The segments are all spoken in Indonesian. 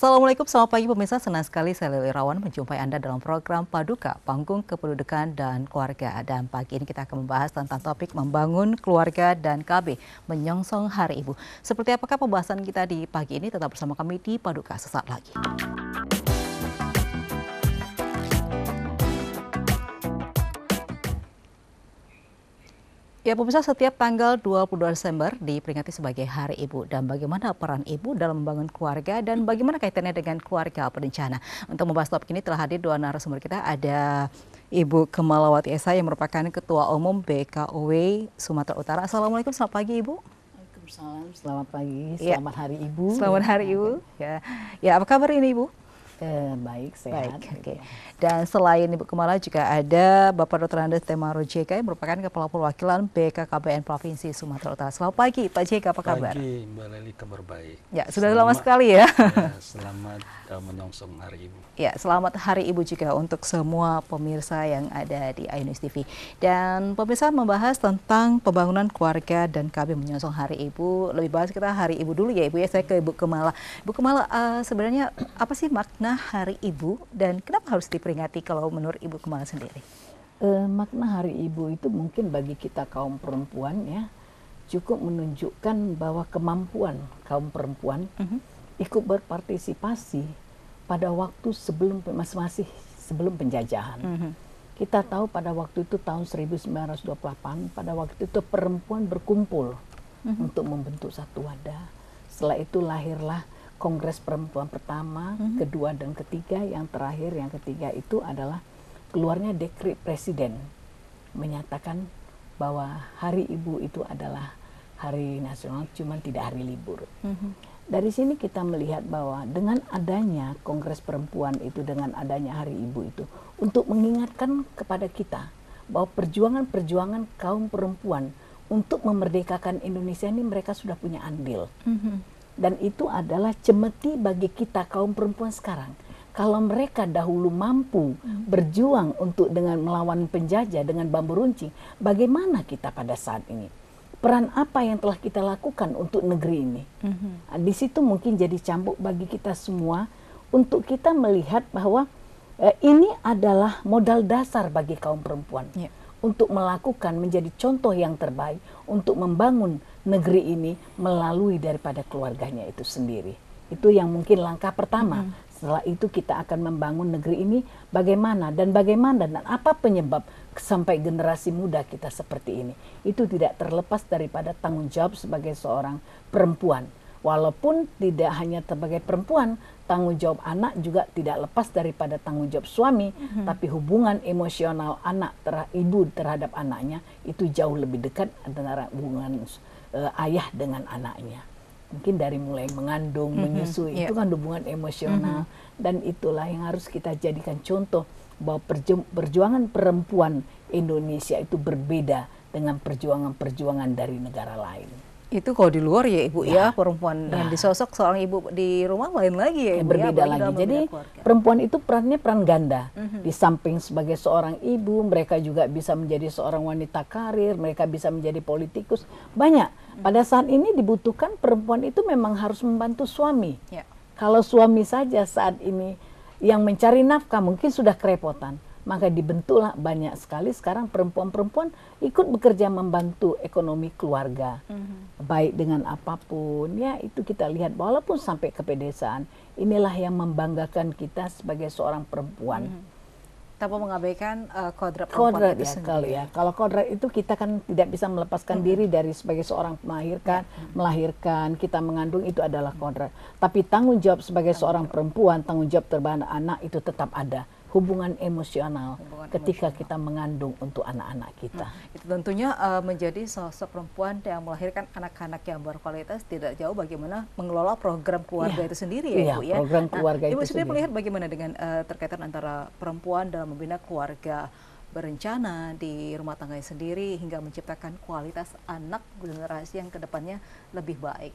Assalamualaikum, selamat pagi pemirsa. Senang sekali saya Lili Rawan menjumpai Anda dalam program Paduka, Panggung Kependudukan dan Keluarga. Dan pagi ini kita akan membahas tentang topik membangun keluarga dan KB, menyongsong Hari Ibu. Seperti apakah pembahasan kita di pagi ini? Tetap bersama kami di Paduka sesaat lagi. Ya pemirsa setiap tanggal 22 Desember diperingati sebagai Hari Ibu dan bagaimana peran ibu dalam membangun keluarga dan bagaimana kaitannya dengan keluarga berencana. Untuk membahas topik ini telah hadir dua narasumber kita ada Ibu Kemalawati Esa yang merupakan Ketua Umum BKOW Sumatera Utara. Assalamualaikum, selamat pagi Ibu. Waalaikumsalam, selamat pagi, ya. selamat ya. Hari Ibu. Selamat Hari Ibu. Ya, ya apa kabar ini Ibu? Eh, baik, sehat. Baik, oke. Okay. Dan selain Ibu Kemala juga ada Bapak Dr. Andes Temaro JK yang merupakan Kepala Perwakilan BKKBN Provinsi Sumatera Utara. Selamat pagi Pak JK, apa kabar? Pagi Mbak Leli, kabar baik. Ya, sudah selamat, lama sekali ya. ya selamat uh, menyongsong Hari Ibu. Ya, selamat Hari Ibu juga untuk semua pemirsa yang ada di Ayunus TV. Dan pemirsa membahas tentang pembangunan keluarga dan KB menyongsong Hari Ibu. Lebih bahas kita Hari Ibu dulu ya Ibu ya. Saya ke Ibu Kemala. Ibu Kemala, uh, sebenarnya apa sih makna Hari Ibu dan kenapa harus diperingati kalau menurut Ibu Kemala sendiri? Uh, makna Hari Ibu itu mungkin bagi kita kaum perempuan ya cukup menunjukkan bahwa kemampuan kaum perempuan mhm. -huh. ikut berpartisipasi pada waktu sebelum masih masih sebelum penjajahan. Mhm. -huh. Kita tahu pada waktu itu tahun 1928 pada waktu itu perempuan berkumpul mhm. -huh. untuk membentuk satu wadah. Setelah itu lahirlah Kongres Perempuan pertama, mm-hmm. kedua dan ketiga, yang terakhir yang ketiga itu adalah keluarnya dekret presiden menyatakan bahwa Hari Ibu itu adalah hari nasional, cuma tidak hari libur. Mm-hmm. Dari sini kita melihat bahwa dengan adanya Kongres Perempuan itu, dengan adanya Hari Ibu itu, untuk mengingatkan kepada kita bahwa perjuangan-perjuangan kaum perempuan untuk memerdekakan Indonesia ini mereka sudah punya andil. Mm-hmm dan itu adalah cemeti bagi kita kaum perempuan sekarang. Kalau mereka dahulu mampu berjuang untuk dengan melawan penjajah dengan bambu runcing, bagaimana kita pada saat ini? Peran apa yang telah kita lakukan untuk negeri ini? Mm-hmm. Di situ mungkin jadi cambuk bagi kita semua untuk kita melihat bahwa eh, ini adalah modal dasar bagi kaum perempuan yeah. untuk melakukan menjadi contoh yang terbaik untuk membangun negeri ini melalui daripada keluarganya itu sendiri. Itu yang mungkin langkah pertama. Mm -hmm. Setelah itu kita akan membangun negeri ini bagaimana dan bagaimana dan apa penyebab sampai generasi muda kita seperti ini. Itu tidak terlepas daripada tanggung jawab sebagai seorang perempuan. Walaupun tidak hanya sebagai perempuan, tanggung jawab anak juga tidak lepas daripada tanggung jawab suami, mm -hmm. tapi hubungan emosional anak ter ibu terhadap anaknya itu jauh lebih dekat antara hubungan uh, ayah dengan anaknya. Mungkin dari mulai mengandung, mm-hmm. menyusui yeah. itu kan hubungan emosional mm-hmm. dan itulah yang harus kita jadikan contoh bahwa perjuangan perempuan Indonesia itu berbeda dengan perjuangan-perjuangan dari negara lain itu kalau di luar ya ibu ya, ya perempuan ya. dan disosok seorang ibu di rumah lain lagi ya, ibu, ya, berbeda ya, lagi jadi perempuan itu perannya peran ganda mm-hmm. di samping sebagai seorang ibu mereka juga bisa menjadi seorang wanita karir mereka bisa menjadi politikus banyak mm-hmm. pada saat ini dibutuhkan perempuan itu memang harus membantu suami ya. kalau suami saja saat ini yang mencari nafkah mungkin sudah kerepotan maka dibentuklah banyak sekali sekarang perempuan-perempuan ikut bekerja membantu ekonomi keluarga mm-hmm. baik dengan apa pun ya itu kita lihat walaupun sampai ke pedesaan inilah yang membanggakan kita sebagai seorang perempuan mm-hmm. tanpa mengabaikan uh, kodrat kodrat ya kalau ya kalau kodrat itu kita kan tidak bisa melepaskan mm-hmm. diri dari sebagai seorang melahirkan mm-hmm. melahirkan kita mengandung itu adalah kodrat tapi tanggung jawab sebagai seorang perempuan tanggung jawab terhadap anak itu tetap ada hubungan emosional hubungan ketika emosional. kita mengandung untuk anak-anak kita. Nah, itu tentunya uh, menjadi sosok perempuan yang melahirkan anak-anak yang berkualitas tidak jauh bagaimana mengelola program keluarga ya, itu sendiri ya, iya, Ibu ya. program nah, keluarga Ibu itu sendiri melihat bagaimana dengan uh, terkaitan antara perempuan dalam membina keluarga berencana di rumah tangga sendiri hingga menciptakan kualitas anak generasi yang ke depannya lebih baik.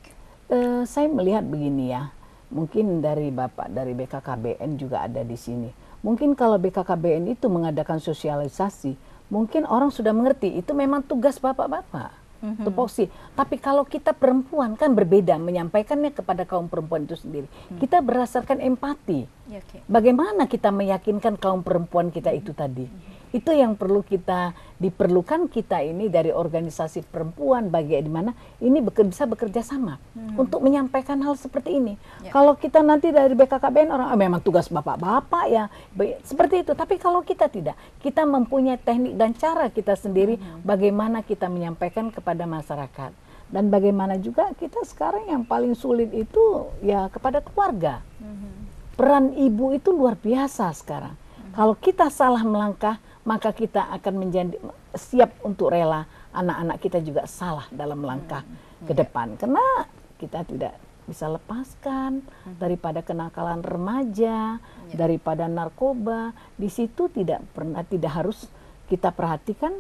Uh, saya melihat begini ya, mungkin dari Bapak dari BKKBN juga ada di sini Mungkin kalau BKKBN itu mengadakan sosialisasi, mungkin orang sudah mengerti itu memang tugas bapak-bapak. mm-hmm. tupoksi. Tapi kalau kita perempuan kan berbeda menyampaikannya kepada kaum perempuan itu sendiri. Mm. Kita berdasarkan empati. Ya, okay. Bagaimana kita meyakinkan kaum perempuan kita itu tadi? Mm-hmm. Itu yang perlu kita diperlukan kita ini dari organisasi perempuan bagaimana ini bekerja, bisa bekerja sama hmm. untuk menyampaikan hal seperti ini. Ya. Kalau kita nanti dari BKKBN orang ah, memang tugas bapak-bapak ya seperti itu. Tapi kalau kita tidak, kita mempunyai teknik dan cara kita sendiri hmm. bagaimana kita menyampaikan kepada masyarakat dan bagaimana juga kita sekarang yang paling sulit itu ya kepada keluarga. Hmm. Peran ibu itu luar biasa sekarang. Hmm. Kalau kita salah melangkah maka kita akan menjadi siap untuk rela anak-anak kita juga salah dalam langkah hmm. ke iya. depan karena kita tidak bisa lepaskan hmm. daripada kenakalan remaja, ya. daripada narkoba. Di situ tidak pernah tidak harus kita perhatikan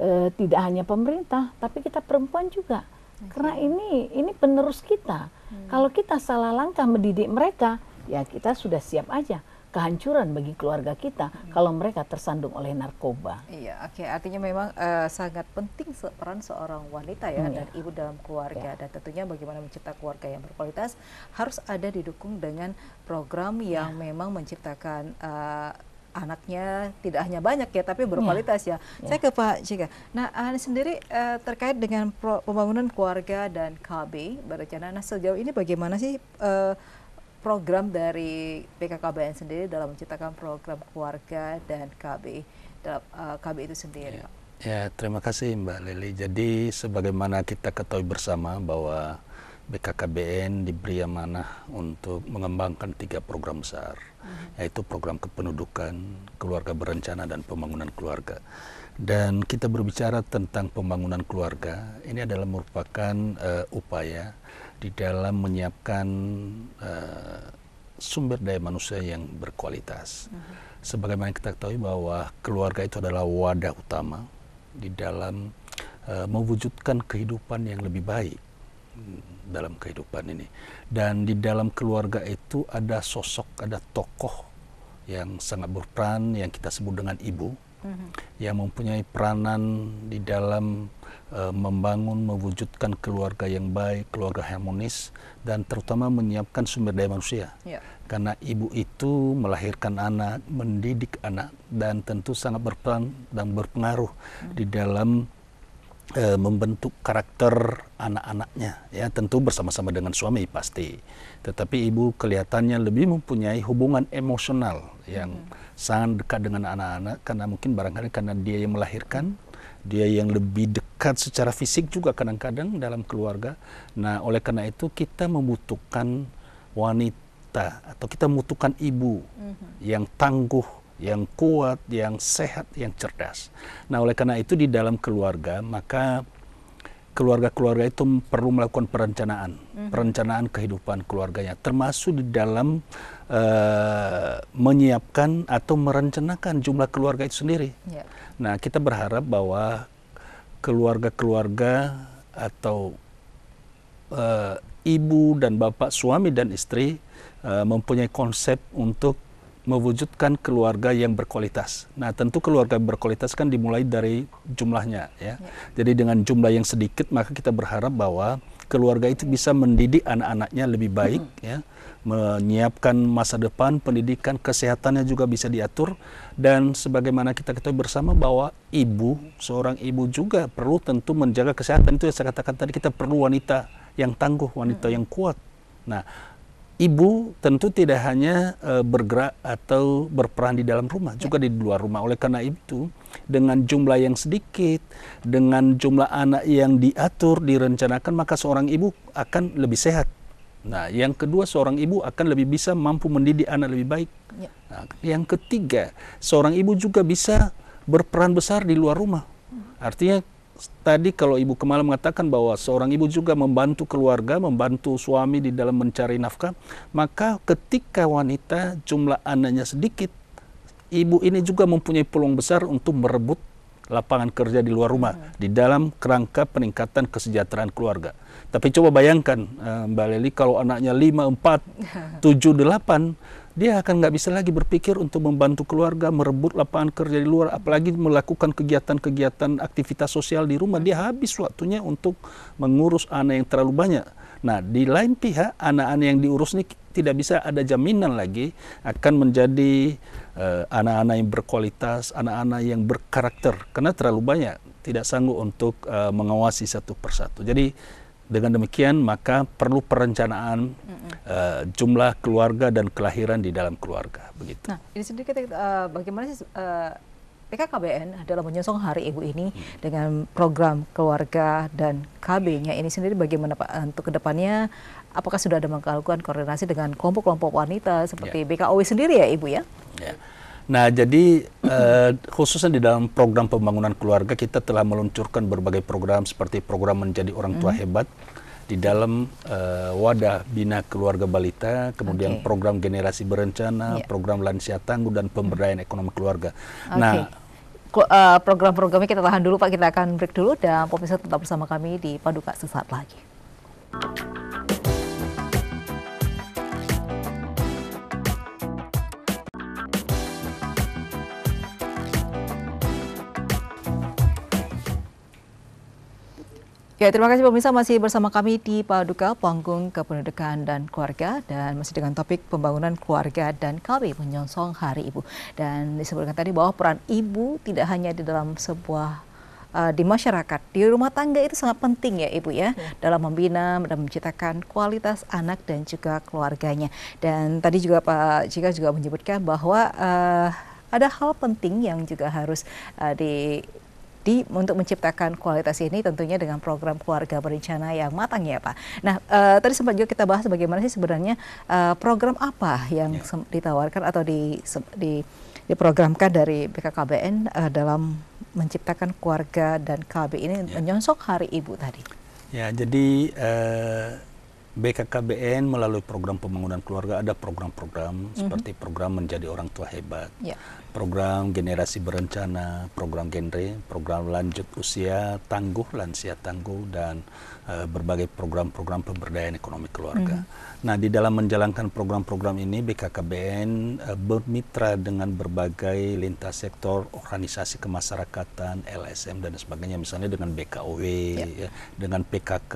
e, tidak hanya pemerintah, tapi kita perempuan juga. Okay. Karena ini ini penerus kita. Hmm. Kalau kita salah langkah mendidik mereka, ya kita sudah siap aja kehancuran bagi keluarga kita hmm. kalau mereka tersandung oleh narkoba. Iya, oke. Okay. Artinya memang uh, sangat penting peran seorang wanita ya hmm, dan ibu dalam keluarga ya. dan tentunya bagaimana mencipta keluarga yang berkualitas harus ada didukung dengan program yang ya. memang menciptakan uh, anaknya tidak hanya banyak ya tapi berkualitas ya. ya. ya. Saya ke Pak Jika. Nah, Anda sendiri uh, terkait dengan pro, pembangunan keluarga dan KB berencana. Nah, sejauh ini bagaimana sih uh, program dari PKKBN sendiri dalam menciptakan program keluarga dan KB dalam uh, eh, KB itu sendiri. Ya. ya, terima kasih Mbak Lili. Jadi sebagaimana kita ketahui bersama bahwa BKKBN diberi amanah untuk mengembangkan tiga program besar, uh-huh. yaitu program kependudukan, keluarga berencana, dan pembangunan keluarga. Dan kita berbicara tentang pembangunan keluarga, ini adalah merupakan uh, upaya di dalam menyiapkan uh, sumber daya manusia yang berkualitas. Uh -huh. Sebagaimana kita ketahui bahwa keluarga itu adalah wadah utama di dalam uh, mewujudkan kehidupan yang lebih baik dalam kehidupan ini. Dan di dalam keluarga itu ada sosok, ada tokoh yang sangat berperan yang kita sebut dengan ibu, uh -huh. yang mempunyai peranan di dalam membangun, mewujudkan keluarga yang baik, keluarga harmonis, dan terutama menyiapkan sumber daya manusia. Yeah. Karena ibu itu melahirkan anak, mendidik anak, dan tentu sangat berperan dan berpengaruh hmm. di dalam uh, membentuk karakter anak-anaknya. Ya, tentu bersama-sama dengan suami pasti. Tetapi ibu kelihatannya lebih mempunyai hubungan emosional yang hmm. sangat dekat dengan anak-anak karena mungkin barangkali karena dia yang melahirkan dia yang lebih dekat secara fisik juga kadang-kadang dalam keluarga. Nah, oleh karena itu kita membutuhkan wanita atau kita membutuhkan ibu mm-hmm. yang tangguh, yang kuat, yang sehat, yang cerdas. Nah, oleh karena itu di dalam keluarga maka keluarga-keluarga itu perlu melakukan perencanaan, mm-hmm. perencanaan kehidupan keluarganya, termasuk di dalam uh, menyiapkan atau merencanakan jumlah keluarga itu sendiri. Yeah. Nah, kita berharap bahwa keluarga-keluarga atau uh, ibu dan bapak, suami dan istri uh, mempunyai konsep untuk mewujudkan keluarga yang berkualitas. Nah, tentu keluarga berkualitas kan dimulai dari jumlahnya ya. ya. Jadi dengan jumlah yang sedikit maka kita berharap bahwa keluarga itu bisa mendidik anak-anaknya lebih baik hmm. ya menyiapkan masa depan, pendidikan, kesehatannya juga bisa diatur dan sebagaimana kita ketahui bersama bahwa ibu, seorang ibu juga perlu tentu menjaga kesehatan itu yang saya katakan tadi kita perlu wanita yang tangguh, wanita yang kuat. Nah, ibu tentu tidak hanya e, bergerak atau berperan di dalam rumah, juga di luar rumah. Oleh karena itu, dengan jumlah yang sedikit, dengan jumlah anak yang diatur, direncanakan, maka seorang ibu akan lebih sehat Nah, yang kedua seorang ibu akan lebih bisa mampu mendidik anak lebih baik. Ya. Nah, yang ketiga, seorang ibu juga bisa berperan besar di luar rumah. Artinya tadi kalau Ibu Kemala mengatakan bahwa seorang ibu juga membantu keluarga, membantu suami di dalam mencari nafkah, maka ketika wanita jumlah anaknya sedikit, ibu ini juga mempunyai peluang besar untuk merebut lapangan kerja di luar rumah hmm. di dalam kerangka peningkatan kesejahteraan keluarga. Tapi coba bayangkan uh, Mbak Leli kalau anaknya 5, 4, 7, 8 dia akan nggak bisa lagi berpikir untuk membantu keluarga, merebut lapangan kerja di luar, apalagi melakukan kegiatan-kegiatan aktivitas sosial di rumah. Dia habis waktunya untuk mengurus anak yang terlalu banyak. Nah, di lain pihak, anak-anak yang diurus ini tidak bisa ada jaminan lagi akan menjadi eh, anak-anak uh, yang berkualitas, anak-anak yang berkarakter, karena terlalu banyak tidak sanggup untuk uh, mengawasi satu persatu. Jadi dengan demikian maka perlu perencanaan uh, jumlah keluarga dan kelahiran di dalam keluarga begitu. Nah ini sendiri kita uh, bagaimana sih uh, PKKBN dalam menyosong Hari Ibu ini hmm. dengan program keluarga dan KB-nya ini sendiri bagaimana Pak untuk ke depannya apakah sudah ada melakukan koordinasi dengan kelompok-kelompok wanita seperti yeah. BKOW sendiri ya Ibu ya? Yeah. Nah, jadi uh, khususnya di dalam program pembangunan keluarga kita telah meluncurkan berbagai program seperti program menjadi orang tua mm. hebat di dalam uh, wadah bina keluarga balita, kemudian okay. program generasi berencana, yeah. program lansia tangguh dan pemberdayaan ekonomi keluarga. Okay. Nah, uh, program-programnya kita tahan dulu Pak, kita akan break dulu dan pemirsa tetap bersama kami di Paduka sesaat lagi. Ya, terima kasih pemirsa masih bersama kami di Paduka Panggung Kependudukan dan Keluarga dan masih dengan topik pembangunan keluarga dan kami menyongsong Hari Ibu. Dan disebutkan tadi bahwa peran ibu tidak hanya di dalam sebuah uh, di masyarakat, di rumah tangga itu sangat penting ya Ibu ya, ya. dalam membina dan menciptakan kualitas anak dan juga keluarganya. Dan tadi juga Pak Jika juga menyebutkan bahwa uh, ada hal penting yang juga harus uh, di di untuk menciptakan kualitas ini tentunya dengan program keluarga berencana yang matang ya Pak. Nah uh, tadi sempat juga kita bahas bagaimana sih sebenarnya uh, program apa yang ya. ditawarkan atau di, di diprogramkan dari BKKBN uh, dalam menciptakan keluarga dan KB ini ya. menyonsok Hari Ibu tadi. Ya jadi uh, BKKBN melalui program pembangunan keluarga ada program-program mm -hmm. seperti program menjadi orang tua hebat, yeah. program generasi berencana, program genre, program lanjut usia tangguh, lansia tangguh, dan uh, berbagai program-program pemberdayaan ekonomi keluarga. Mm -hmm. Nah, di dalam menjalankan program-program ini BKKBN uh, bermitra dengan berbagai lintas sektor, organisasi kemasyarakatan, LSM dan sebagainya, misalnya dengan BKOW, yeah. ya, dengan PKK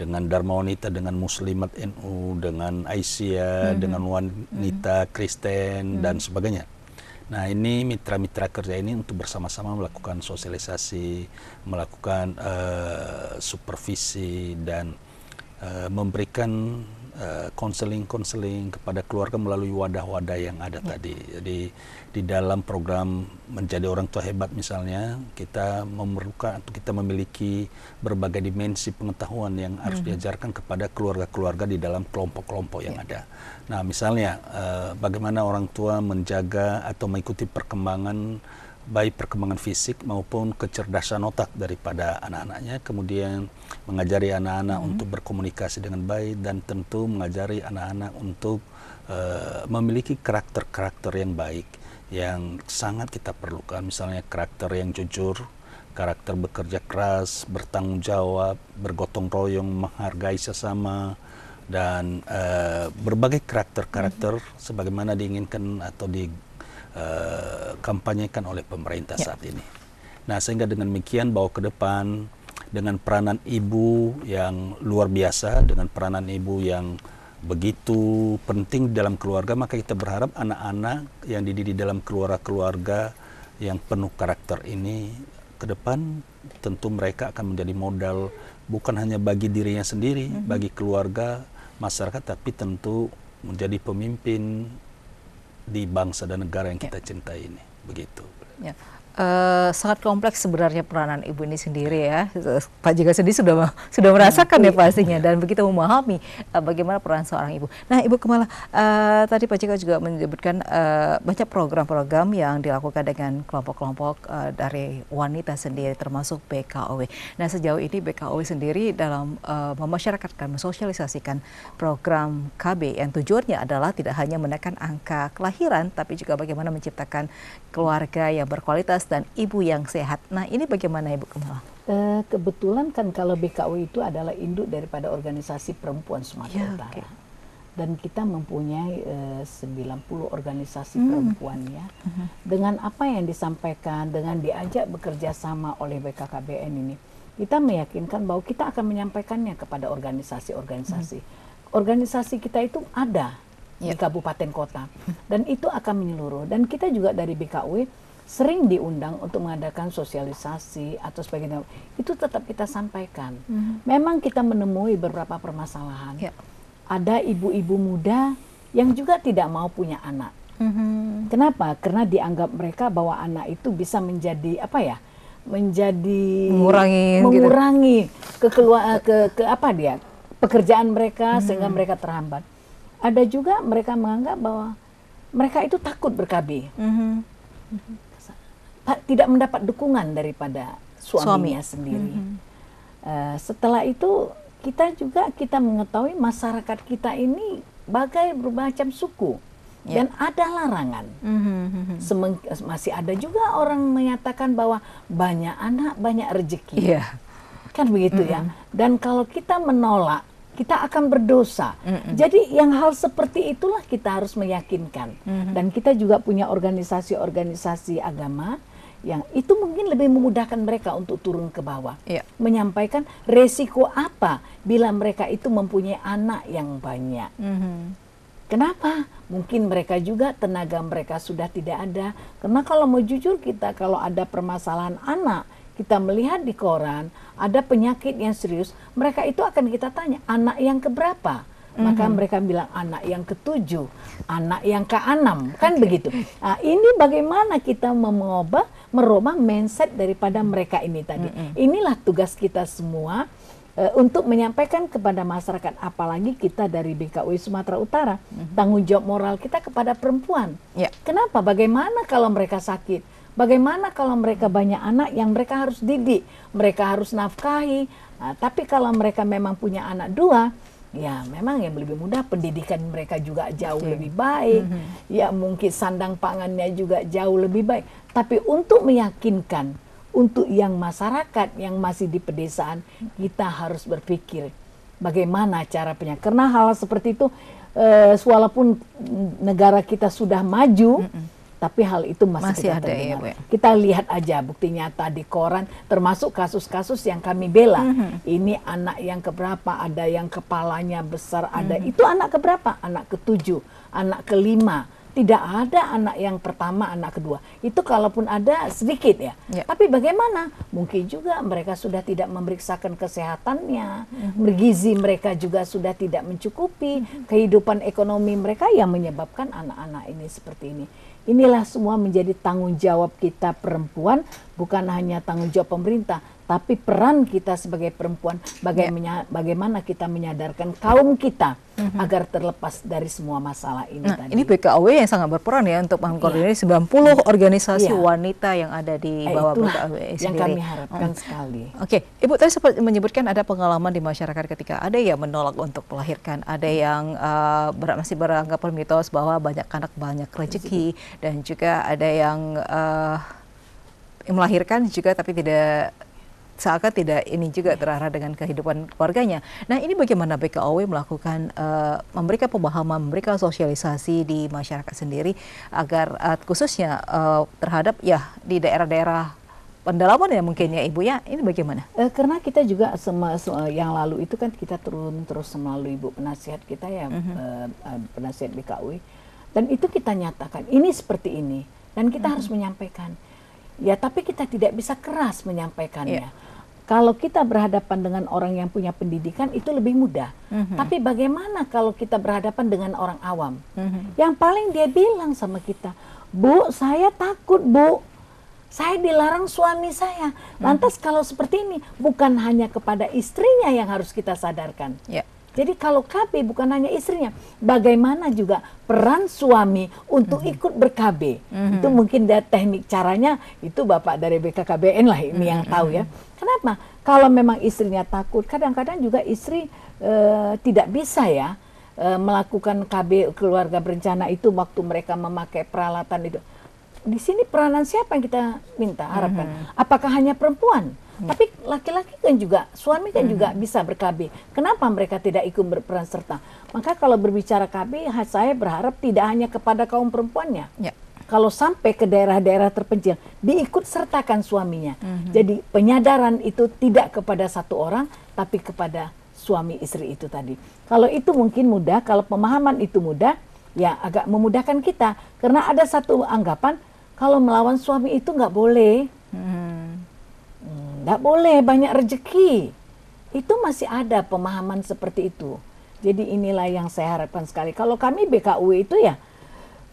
dengan Dharma Wanita, dengan Muslimat NU, dengan Aisyah, mm -hmm. dengan wanita mm -hmm. Kristen mm -hmm. dan sebagainya. Nah ini mitra-mitra kerja ini untuk bersama-sama melakukan sosialisasi, melakukan uh, supervisi dan uh, memberikan konseling-konseling uh, kepada keluarga melalui wadah-wadah yang ada ya. tadi. Jadi di dalam program menjadi orang tua hebat misalnya kita memerlukan atau kita memiliki berbagai dimensi pengetahuan yang harus mm -hmm. diajarkan kepada keluarga-keluarga di dalam kelompok-kelompok yang yeah. ada. Nah misalnya uh, bagaimana orang tua menjaga atau mengikuti perkembangan baik perkembangan fisik maupun kecerdasan otak daripada anak-anaknya, kemudian mengajari anak-anak mm -hmm. untuk berkomunikasi dengan baik dan tentu mengajari anak-anak untuk uh, memiliki karakter-karakter yang baik yang sangat kita perlukan misalnya karakter yang jujur karakter bekerja keras bertanggung jawab bergotong royong menghargai sesama dan uh, berbagai karakter-karakter mm-hmm. sebagaimana diinginkan atau dikampanyekan uh, oleh pemerintah yeah. saat ini. Nah, sehingga dengan demikian bahwa ke depan dengan peranan ibu yang luar biasa, dengan peranan ibu yang begitu penting dalam keluarga maka kita berharap anak-anak yang dididik dalam keluarga-keluarga yang penuh karakter ini ke depan tentu mereka akan menjadi modal bukan hanya bagi dirinya sendiri, mm -hmm. bagi keluarga, masyarakat tapi tentu menjadi pemimpin di bangsa dan negara yang kita ya. cintai ini. Begitu. Ya. Uh, sangat kompleks sebenarnya peranan ibu ini sendiri ya. Pak Jika sendiri sudah sudah merasakan ya pastinya dan begitu memahami uh, bagaimana peran seorang ibu. Nah, Ibu Kemala, uh, tadi Pak Jika juga menyebutkan uh, banyak program-program yang dilakukan dengan kelompok-kelompok uh, dari wanita sendiri termasuk BKOW. Nah, sejauh ini BKOW sendiri dalam uh, memasyarakatkan, mensosialisasikan program KB yang tujuannya adalah tidak hanya menekan angka kelahiran tapi juga bagaimana menciptakan keluarga yang berkualitas dan ibu yang sehat. Nah ini bagaimana Ibu Kemala? Uh, kebetulan kan kalau BKU itu adalah induk daripada organisasi perempuan Sumatera ya, Utara. Okay. dan kita mempunyai uh, 90 organisasi hmm. perempuan ya. Hmm. Dengan apa yang disampaikan, dengan diajak bekerja sama oleh BKKBN ini, kita meyakinkan bahwa kita akan menyampaikannya kepada organisasi-organisasi. Hmm. Organisasi kita itu ada yeah. di kabupaten kota dan itu akan menyeluruh. Dan kita juga dari BKW sering diundang untuk mengadakan sosialisasi atau sebagainya. Itu tetap kita sampaikan. Hmm. Memang kita menemui beberapa permasalahan. Yeah ada ibu-ibu muda yang juga tidak mau punya anak. Mm-hmm. Kenapa? Karena dianggap mereka bahwa anak itu bisa menjadi apa ya? Menjadi mengurangi gitu. mengurangi gitu. ke, ke ke apa dia? pekerjaan mereka mm-hmm. sehingga mereka terhambat. Ada juga mereka menganggap bahwa mereka itu takut berkabi. Mm-hmm. Tidak mendapat dukungan daripada suaminya Suami. sendiri. Mm-hmm. Uh, setelah itu kita juga kita mengetahui masyarakat kita ini bagai bermacam suku ya. dan ada larangan. Mm-hmm. masih ada juga orang menyatakan bahwa banyak anak banyak rezeki. Yeah. Kan begitu mm-hmm. ya. Dan kalau kita menolak kita akan berdosa. Mm-hmm. Jadi yang hal seperti itulah kita harus meyakinkan. Mm-hmm. Dan kita juga punya organisasi-organisasi agama yang itu mungkin lebih memudahkan mereka untuk turun ke bawah, yeah. menyampaikan resiko apa bila mereka itu mempunyai anak yang banyak. Mm -hmm. Kenapa? Mungkin mereka juga tenaga mereka sudah tidak ada. Karena kalau mau jujur kita kalau ada permasalahan anak, kita melihat di koran ada penyakit yang serius, mereka itu akan kita tanya anak yang keberapa maka mm-hmm. mereka bilang anak yang ketujuh, anak yang keenam, kan okay. begitu. Nah, ini bagaimana kita mengubah, merubah mindset daripada mereka ini tadi. Mm-hmm. Inilah tugas kita semua uh, untuk menyampaikan kepada masyarakat, apalagi kita dari BKUI Sumatera Utara, mm-hmm. tanggung jawab moral kita kepada perempuan. Yeah. Kenapa? Bagaimana kalau mereka sakit? Bagaimana kalau mereka banyak anak yang mereka harus didik, mereka harus nafkahi. Nah, tapi kalau mereka memang punya anak dua, ya memang yang lebih mudah pendidikan mereka juga jauh okay. lebih baik mm -hmm. ya mungkin sandang pangannya juga jauh lebih baik tapi untuk meyakinkan untuk yang masyarakat yang masih di pedesaan kita harus berpikir bagaimana cara punya karena hal seperti itu eh, walaupun negara kita sudah maju mm -hmm tapi hal itu masih, masih ada ya, Bu. Kita lihat aja bukti nyata di koran, termasuk kasus-kasus yang kami bela. Mm -hmm. Ini anak yang keberapa, ada yang kepalanya besar, ada mm -hmm. itu anak keberapa? Anak ketujuh, anak kelima. Tidak ada anak yang pertama, anak kedua. Itu kalaupun ada sedikit ya. Yeah. Tapi bagaimana? Mungkin juga mereka sudah tidak memeriksakan kesehatannya, -hmm. bergizi mereka juga sudah tidak mencukupi, -hmm. kehidupan ekonomi mereka yang menyebabkan anak-anak ini seperti ini Inilah semua menjadi tanggung jawab kita perempuan, bukan hanya tanggung jawab pemerintah, tapi peran kita sebagai perempuan bagaimana, ya. bagaimana kita menyadarkan kaum kita mm-hmm. agar terlepas dari semua masalah ini nah, tadi. Ini BKW yang sangat berperan ya untuk mengkoordinasi ya. 90 organisasi ya. wanita yang ada di eh, bawah BKW sendiri. yang kami harapkan hmm. sekali. Oke, Ibu tadi sempat menyebutkan ada pengalaman di masyarakat ketika ada yang menolak untuk melahirkan, ada yang uh, ber masih beranggap mitos bahwa banyak anak banyak rezeki dan juga ada yang uh, melahirkan juga tapi tidak seakan tidak ini juga terarah dengan kehidupan keluarganya. Nah ini bagaimana BKOW melakukan uh, memberikan pemahaman, memberikan sosialisasi di masyarakat sendiri agar uh, khususnya uh, terhadap ya di daerah-daerah pendalaman ya mungkin ya ibu ya ini bagaimana? Karena kita juga sama yang lalu itu kan kita turun terus melalui ibu penasihat kita ya uh, penasihat BKW dan itu kita nyatakan ini seperti ini dan kita -huh. harus menyampaikan ya tapi kita tidak bisa keras menyampaikannya. Yeah kalau kita berhadapan dengan orang yang punya pendidikan itu lebih mudah. Mm-hmm. Tapi bagaimana kalau kita berhadapan dengan orang awam? Mm-hmm. Yang paling dia bilang sama kita, "Bu, saya takut, Bu. Saya dilarang suami saya." Mm-hmm. Lantas kalau seperti ini, bukan hanya kepada istrinya yang harus kita sadarkan. Yeah. Jadi kalau KB bukan hanya istrinya, bagaimana juga peran suami untuk mm-hmm. ikut ber-KB. Mm-hmm. Itu mungkin dia teknik caranya itu Bapak dari BKKBN lah ini mm-hmm. yang tahu ya. Kenapa? Kalau memang istrinya takut, kadang-kadang juga istri uh, tidak bisa ya uh, melakukan KB keluarga berencana itu waktu mereka memakai peralatan itu. Di sini peranan siapa yang kita minta harapkan? Mm-hmm. Apakah hanya perempuan? Tapi laki-laki kan juga, suami kan hmm. juga bisa ber-KB. Kenapa mereka tidak ikut berperan serta? Maka kalau berbicara KB, saya berharap tidak hanya kepada kaum perempuannya. Ya. Kalau sampai ke daerah-daerah terpencil, diikut sertakan suaminya. Hmm. Jadi penyadaran itu tidak kepada satu orang, tapi kepada suami istri itu tadi. Kalau itu mungkin mudah, kalau pemahaman itu mudah, ya agak memudahkan kita. Karena ada satu anggapan, kalau melawan suami itu nggak boleh. Hmm. Nggak boleh banyak rezeki. Itu masih ada pemahaman seperti itu. Jadi inilah yang saya harapkan sekali. Kalau kami BKU itu ya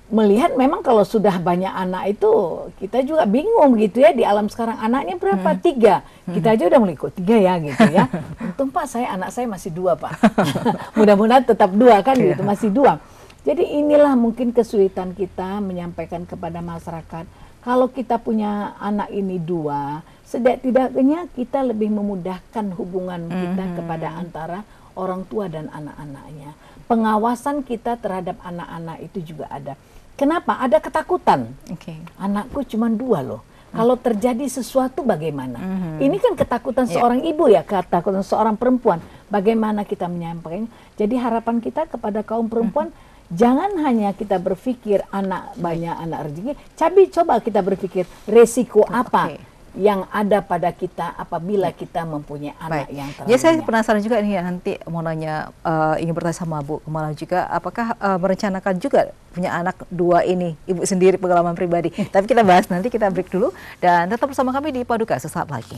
melihat memang kalau sudah banyak anak itu kita juga bingung gitu ya di alam sekarang anaknya berapa hmm. tiga kita aja udah kok tiga ya gitu ya untung pak saya anak saya masih dua pak mudah-mudahan tetap dua kan gitu iya. masih dua jadi inilah mungkin kesulitan kita menyampaikan kepada masyarakat kalau kita punya anak ini dua setidak-tidaknya kita lebih memudahkan hubungan kita mm -hmm. kepada antara orang tua dan anak-anaknya. Pengawasan kita terhadap anak-anak itu juga ada. Kenapa? Ada ketakutan. Okay. Anakku cuma dua loh. Kalau terjadi sesuatu bagaimana? Mm -hmm. Ini kan ketakutan yeah. seorang ibu ya, ketakutan seorang perempuan. Bagaimana kita menyampaikan? Jadi harapan kita kepada kaum perempuan mm -hmm Jangan hanya kita berpikir anak banyak anak rezeki, tapi coba kita berpikir resiko apa okay yang ada pada kita apabila kita mempunyai anak Baik. yang terlalu Ya saya penasaran juga nih ya, nanti mau nanya uh, ingin bertanya sama Bu Kemala juga apakah uh, merencanakan juga punya anak dua ini Ibu sendiri pengalaman pribadi. Tapi kita bahas nanti kita break dulu dan tetap bersama kami di Paduka sesaat lagi.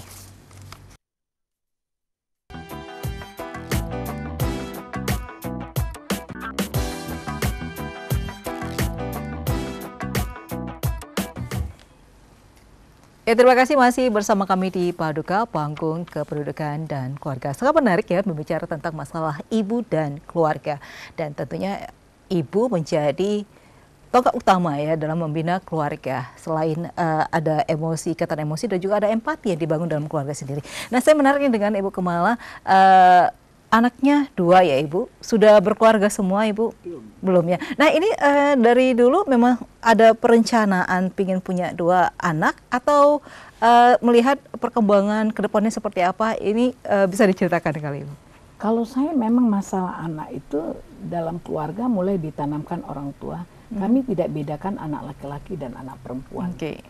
Ya, terima kasih masih bersama kami di Paduka, Panggung Kependudukan dan Keluarga. Sangat menarik ya membicara tentang masalah ibu dan keluarga. Dan tentunya ibu menjadi tonggak utama ya dalam membina keluarga. Selain uh, ada emosi, ikatan emosi dan juga ada empati yang dibangun dalam keluarga sendiri. Nah, saya menariknya dengan Ibu Kemala, uh, anaknya dua ya ibu? Sudah berkeluarga semua ibu? Belum, belum ya. Nah ini uh, dari dulu memang ada perencanaan ingin punya dua anak atau uh, melihat perkembangan ke depannya seperti apa? Ini uh, bisa diceritakan kali ibu kalau saya memang masalah anak itu dalam keluarga mulai ditanamkan orang tua. Hmm. kami tidak bedakan anak laki-laki dan anak perempuan. Okay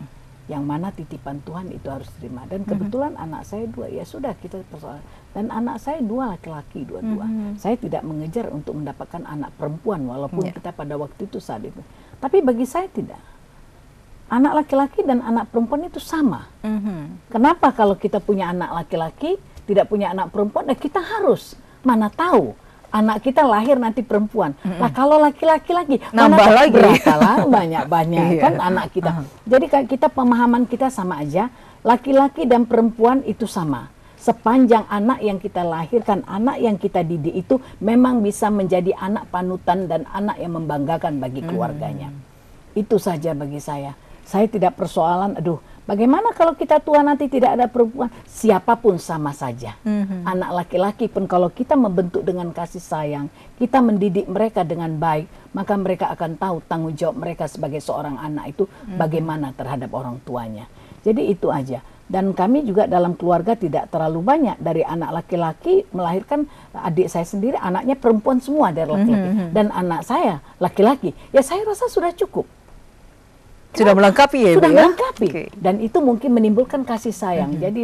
yang mana titipan Tuhan itu harus terima dan mhm. kebetulan mm -hmm. anak saya dua ya sudah kita persoalan dan anak saya dua laki-laki dua-dua mm -hmm. saya tidak mengejar untuk mendapatkan anak perempuan walaupun yeah. kita pada waktu itu saat itu tapi bagi saya tidak anak laki-laki dan anak perempuan itu sama mm -hmm. kenapa kalau kita punya anak laki-laki tidak punya anak perempuan ya kita harus mana tahu anak kita lahir nanti perempuan. Mm -hmm. Nah kalau laki-laki lagi nambah lagi berapa lah banyak banyak iya. kan anak kita. Uh -huh. Jadi kita pemahaman kita sama aja. Laki-laki dan perempuan itu sama. Sepanjang anak yang kita lahirkan, anak yang kita didik itu memang bisa menjadi anak panutan dan anak yang membanggakan bagi keluarganya. Mm. Itu saja bagi saya. Saya tidak persoalan, aduh Bagaimana kalau kita tua nanti tidak ada perempuan? Siapa pun sama saja. Mm-hmm. Anak laki-laki pun kalau kita membentuk dengan kasih sayang, kita mendidik mereka dengan baik, maka mereka akan tahu tanggung jawab mereka sebagai seorang anak itu mm-hmm. bagaimana terhadap orang tuanya. Jadi itu aja. Dan kami juga dalam keluarga tidak terlalu banyak dari anak laki-laki melahirkan adik saya sendiri anaknya perempuan semua dari laki-laki mm-hmm. dan anak saya laki-laki. Ya saya rasa sudah cukup sudah melengkapi ya sudah ya? melengkapi okay. dan itu mungkin menimbulkan kasih sayang mm-hmm. jadi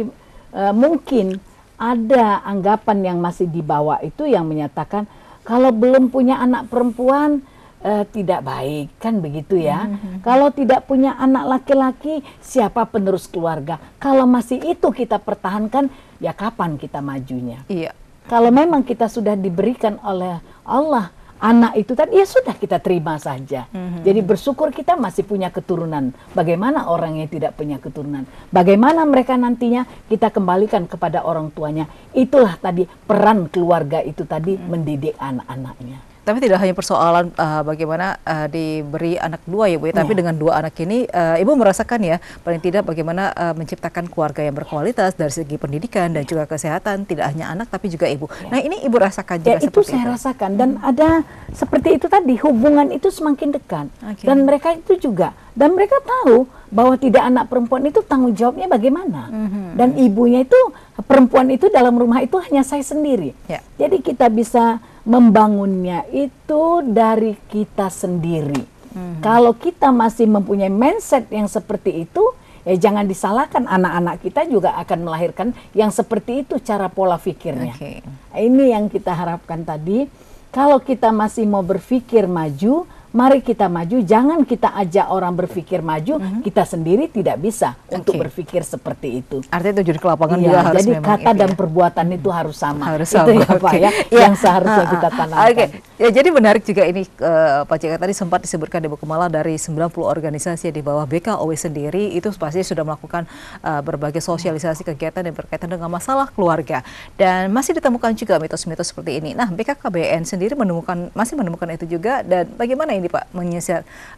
uh, mungkin ada anggapan yang masih dibawa itu yang menyatakan kalau belum punya anak perempuan uh, tidak baik kan begitu ya mm-hmm. kalau tidak punya anak laki-laki siapa penerus keluarga kalau masih itu kita pertahankan ya kapan kita majunya iya kalau memang kita sudah diberikan oleh Allah anak itu tadi ya sudah kita terima saja. Mm-hmm. Jadi bersyukur kita masih punya keturunan. Bagaimana orang yang tidak punya keturunan? Bagaimana mereka nantinya kita kembalikan kepada orang tuanya? Itulah tadi peran keluarga itu tadi mm-hmm. mendidik anak-anaknya. Tapi tidak hanya persoalan uh, bagaimana uh, diberi anak dua ya Bu, ya, tapi iya. dengan dua anak ini uh, Ibu merasakan ya paling tidak bagaimana uh, menciptakan keluarga yang berkualitas dari segi pendidikan dan juga kesehatan tidak hanya anak tapi juga ibu. Ya. Nah ini Ibu rasakan juga ya, itu saya itu. rasakan dan hmm. ada seperti itu tadi hubungan itu semakin dekat okay. dan mereka itu juga dan mereka tahu bahwa tidak anak perempuan itu tanggung jawabnya bagaimana mm-hmm. dan ibunya itu perempuan itu dalam rumah itu hanya saya sendiri yeah. jadi kita bisa membangunnya itu dari kita sendiri mm-hmm. kalau kita masih mempunyai mindset yang seperti itu ya jangan disalahkan anak-anak kita juga akan melahirkan yang seperti itu cara pola pikirnya okay. ini yang kita harapkan tadi kalau kita masih mau berpikir maju mari kita maju, jangan kita ajak orang berpikir maju, mm -hmm. kita sendiri tidak bisa okay. untuk berpikir seperti itu. Artinya tujuan ke lapangan iya, juga harus Jadi kata dan ya. perbuatan itu harus sama. Harus sama. Itu ya okay. Pak ya, ya. yang seharusnya uh, kita tanamkan. Oke, okay. ya, jadi menarik juga ini uh, Pak Jika tadi sempat disebutkan di Bukumala dari 90 organisasi di bawah BKOW sendiri itu pasti sudah melakukan uh, berbagai sosialisasi kegiatan yang berkaitan dengan masalah keluarga dan masih ditemukan juga mitos-mitos seperti ini. Nah, BKKBN sendiri menemukan masih menemukan itu juga dan bagaimana ini Pak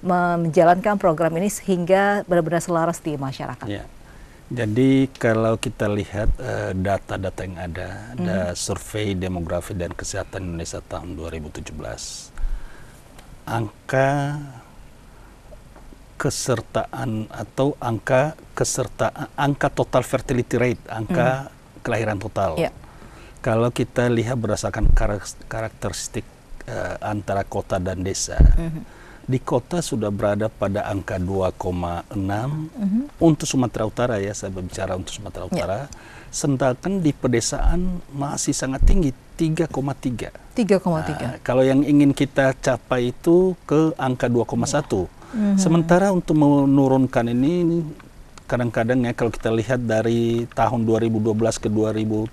menjalankan program ini sehingga benar-benar selaras di masyarakat? Ya. Jadi kalau kita lihat eh, data-data uh, yang ada, hmm. ada survei demografi dan kesehatan Indonesia tahun 2017, angka kesertaan atau angka kesertaan angka total fertility rate, angka hmm. kelahiran total. Ya. Kalau kita lihat berdasarkan karakteristik uh, antara kota dan desa. Hmm di kota sudah berada pada angka 2,6 mm -hmm. untuk Sumatera Utara ya saya berbicara untuk Sumatera ya. Utara. Yeah. Sedangkan di pedesaan masih sangat tinggi 3,3. 3,3. Nah, kalau yang ingin kita capai itu ke angka 2,1. Yeah. Mm -hmm. Sementara untuk menurunkan ini kadang-kadang ya kalau kita lihat dari tahun 2012 ke 2000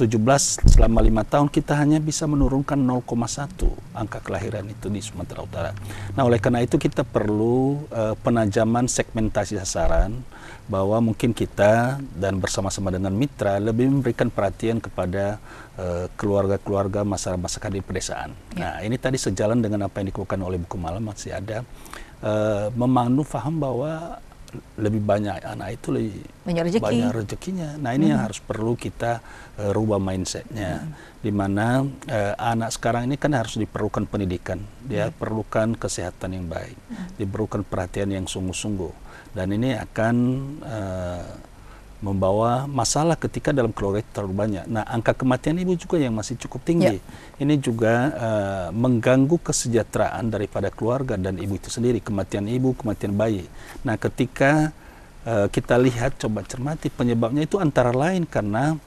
17 selama lima tahun kita hanya bisa menurunkan 0,1 angka kelahiran itu di Sumatera Utara. Nah oleh karena itu kita perlu uh, penajaman segmentasi sasaran bahwa mungkin kita dan bersama-sama dengan mitra lebih memberikan perhatian kepada uh, keluarga-keluarga masyarakat di pedesaan. Ya. Nah ini tadi sejalan dengan apa yang dikeluarkan oleh buku malam masih ada uh, memandu faham bahwa lebih banyak anak itu lebih banyak, rezeki. banyak rezekinya. Nah ini hmm. yang harus perlu kita uh, rubah mindsetnya, hmm. di mana uh, anak sekarang ini kan harus diperlukan pendidikan, dia hmm. perlukan kesehatan yang baik, hmm. diperlukan perhatian yang sungguh-sungguh, dan ini akan uh, membawa masalah ketika dalam keluarga itu terlalu banyak. Nah, angka kematian ibu juga yang masih cukup tinggi. Ya. Ini juga uh, mengganggu kesejahteraan daripada keluarga dan ibu itu sendiri, kematian ibu, kematian bayi. Nah, ketika uh, kita lihat coba cermati penyebabnya itu antara lain karena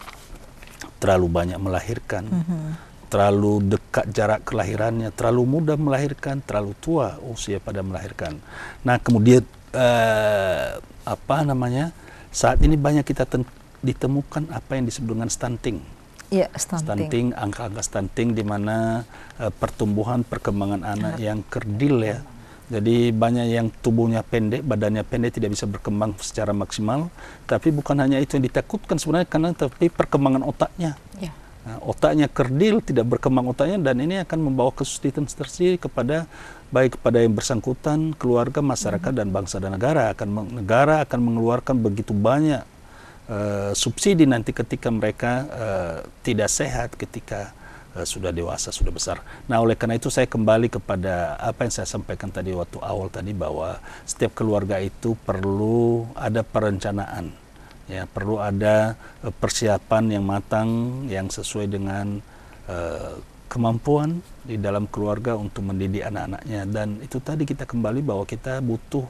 terlalu banyak melahirkan. Mm -hmm. Terlalu dekat jarak kelahirannya, terlalu mudah melahirkan, terlalu tua usia pada melahirkan. Nah, kemudian uh, apa namanya? Saat ini banyak kita ditemukan apa yang disebut dengan stunting. Ya, stunting. Stunting, angka-angka stunting di mana uh, pertumbuhan perkembangan anak ya. yang kerdil ya. Jadi banyak yang tubuhnya pendek, badannya pendek tidak bisa berkembang secara maksimal. Tapi bukan hanya itu yang ditakutkan sebenarnya karena tapi perkembangan otaknya. Ya. Nah, otaknya kerdil, tidak berkembang otaknya dan ini akan membawa kesulitan tersendiri kepada baik kepada yang bersangkutan, keluarga, masyarakat hmm. dan bangsa dan negara akan negara akan mengeluarkan begitu banyak uh, subsidi nanti ketika mereka uh, tidak sehat ketika uh, sudah dewasa, sudah besar. Nah, oleh karena itu saya kembali kepada apa yang saya sampaikan tadi waktu awal tadi bahwa setiap keluarga itu perlu ada perencanaan. Ya, perlu ada uh, persiapan yang matang yang sesuai dengan uh, kemampuan di dalam keluarga untuk mendidik anak-anaknya dan itu tadi kita kembali bahwa kita butuh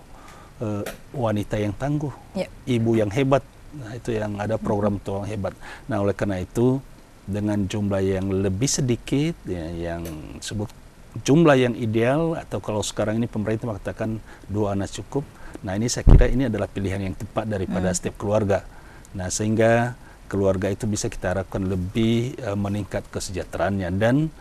uh, wanita yang tangguh, yeah. ibu yang hebat. Nah, itu yang ada program mm-hmm. tuang hebat. Nah, oleh karena itu dengan jumlah yang lebih sedikit ya, yang sebut jumlah yang ideal atau kalau sekarang ini pemerintah mengatakan dua anak cukup. Nah, ini saya kira ini adalah pilihan yang tepat daripada mm. setiap keluarga. Nah, sehingga keluarga itu bisa kita harapkan lebih uh, meningkat kesejahteraannya dan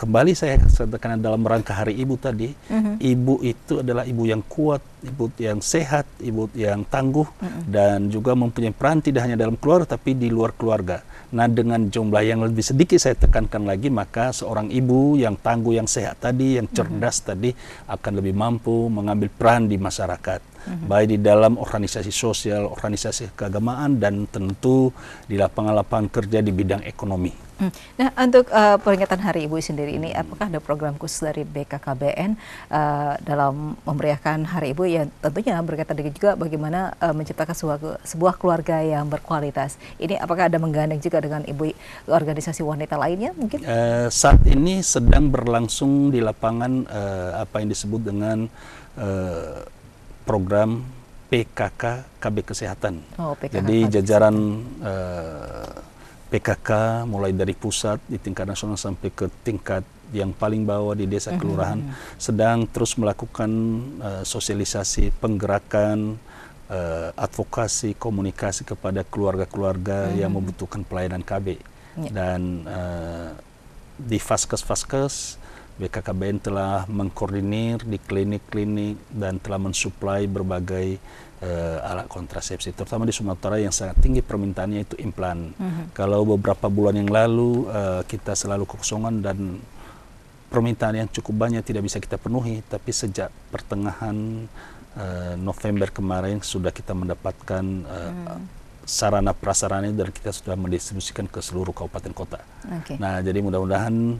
kembali saya katakan dalam rangka Hari Ibu tadi, uh-huh. ibu itu adalah ibu yang kuat, ibu yang sehat, ibu yang tangguh uh-huh. dan juga mempunyai peran tidak hanya dalam keluarga tapi di luar keluarga. Nah, dengan jumlah yang lebih sedikit saya tekankan lagi, maka seorang ibu yang tangguh, yang sehat tadi, yang cerdas uh-huh. tadi akan lebih mampu mengambil peran di masyarakat. Uh-huh. Baik di dalam organisasi sosial, organisasi keagamaan dan tentu di lapangan-lapangan kerja di bidang ekonomi. Hmm. Nah, untuk uh, peringatan Hari Ibu sendiri ini, apakah ada program khusus dari BKKBN uh, dalam memeriahkan Hari Ibu yang tentunya berkaitan dengan juga bagaimana uh, menciptakan sebuah, sebuah keluarga yang berkualitas. Ini apakah ada menggandeng juga dengan ibu organisasi wanita lainnya mungkin? Uh, saat ini sedang berlangsung di lapangan uh, apa yang disebut dengan uh, program PKK KB Kesehatan. Oh, PKK Jadi jajaran uh, PKK mulai dari pusat di tingkat nasional sampai ke tingkat yang paling bawah di desa mhm, kelurahan -hmm. sedang terus melakukan uh, sosialisasi penggerakan uh, advokasi komunikasi kepada keluarga-keluarga -hmm. yang membutuhkan pelayanan KB yeah. dan uh, di faskes-faskes BKKBN telah mengkoordinir di klinik-klinik dan telah mensuplai berbagai uh, alat kontrasepsi, terutama di Sumatera yang sangat tinggi permintaannya itu implan. Mhm. -huh. Kalau beberapa bulan yang lalu uh, kita selalu kekosongan dan permintaan yang cukup banyak tidak bisa kita penuhi, tapi sejak pertengahan uh, November kemarin sudah kita mendapatkan uh, uh sarana prasarana dan kita sudah mendistribusikan ke seluruh kabupaten kota. Okay. Nah, jadi mudah-mudahan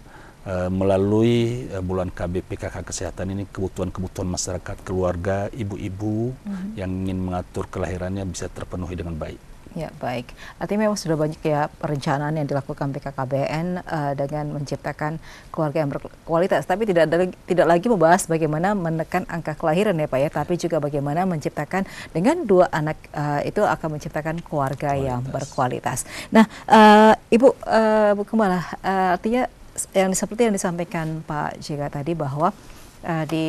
melalui uh, bulan KB PKK Kesehatan ini kebutuhan-kebutuhan masyarakat, keluarga, ibu-ibu mm-hmm. yang ingin mengatur kelahirannya bisa terpenuhi dengan baik. Ya baik, artinya memang sudah banyak ya perencanaan yang dilakukan PKKBN uh, dengan menciptakan keluarga yang berkualitas, tapi tidak ada, tidak lagi membahas bagaimana menekan angka kelahiran ya Pak ya, tapi juga bagaimana menciptakan dengan dua anak uh, itu akan menciptakan keluarga kualitas. yang berkualitas. Nah, uh, Ibu uh, Bu Kemala, uh, artinya yang seperti yang disampaikan Pak Jika tadi bahwa uh, di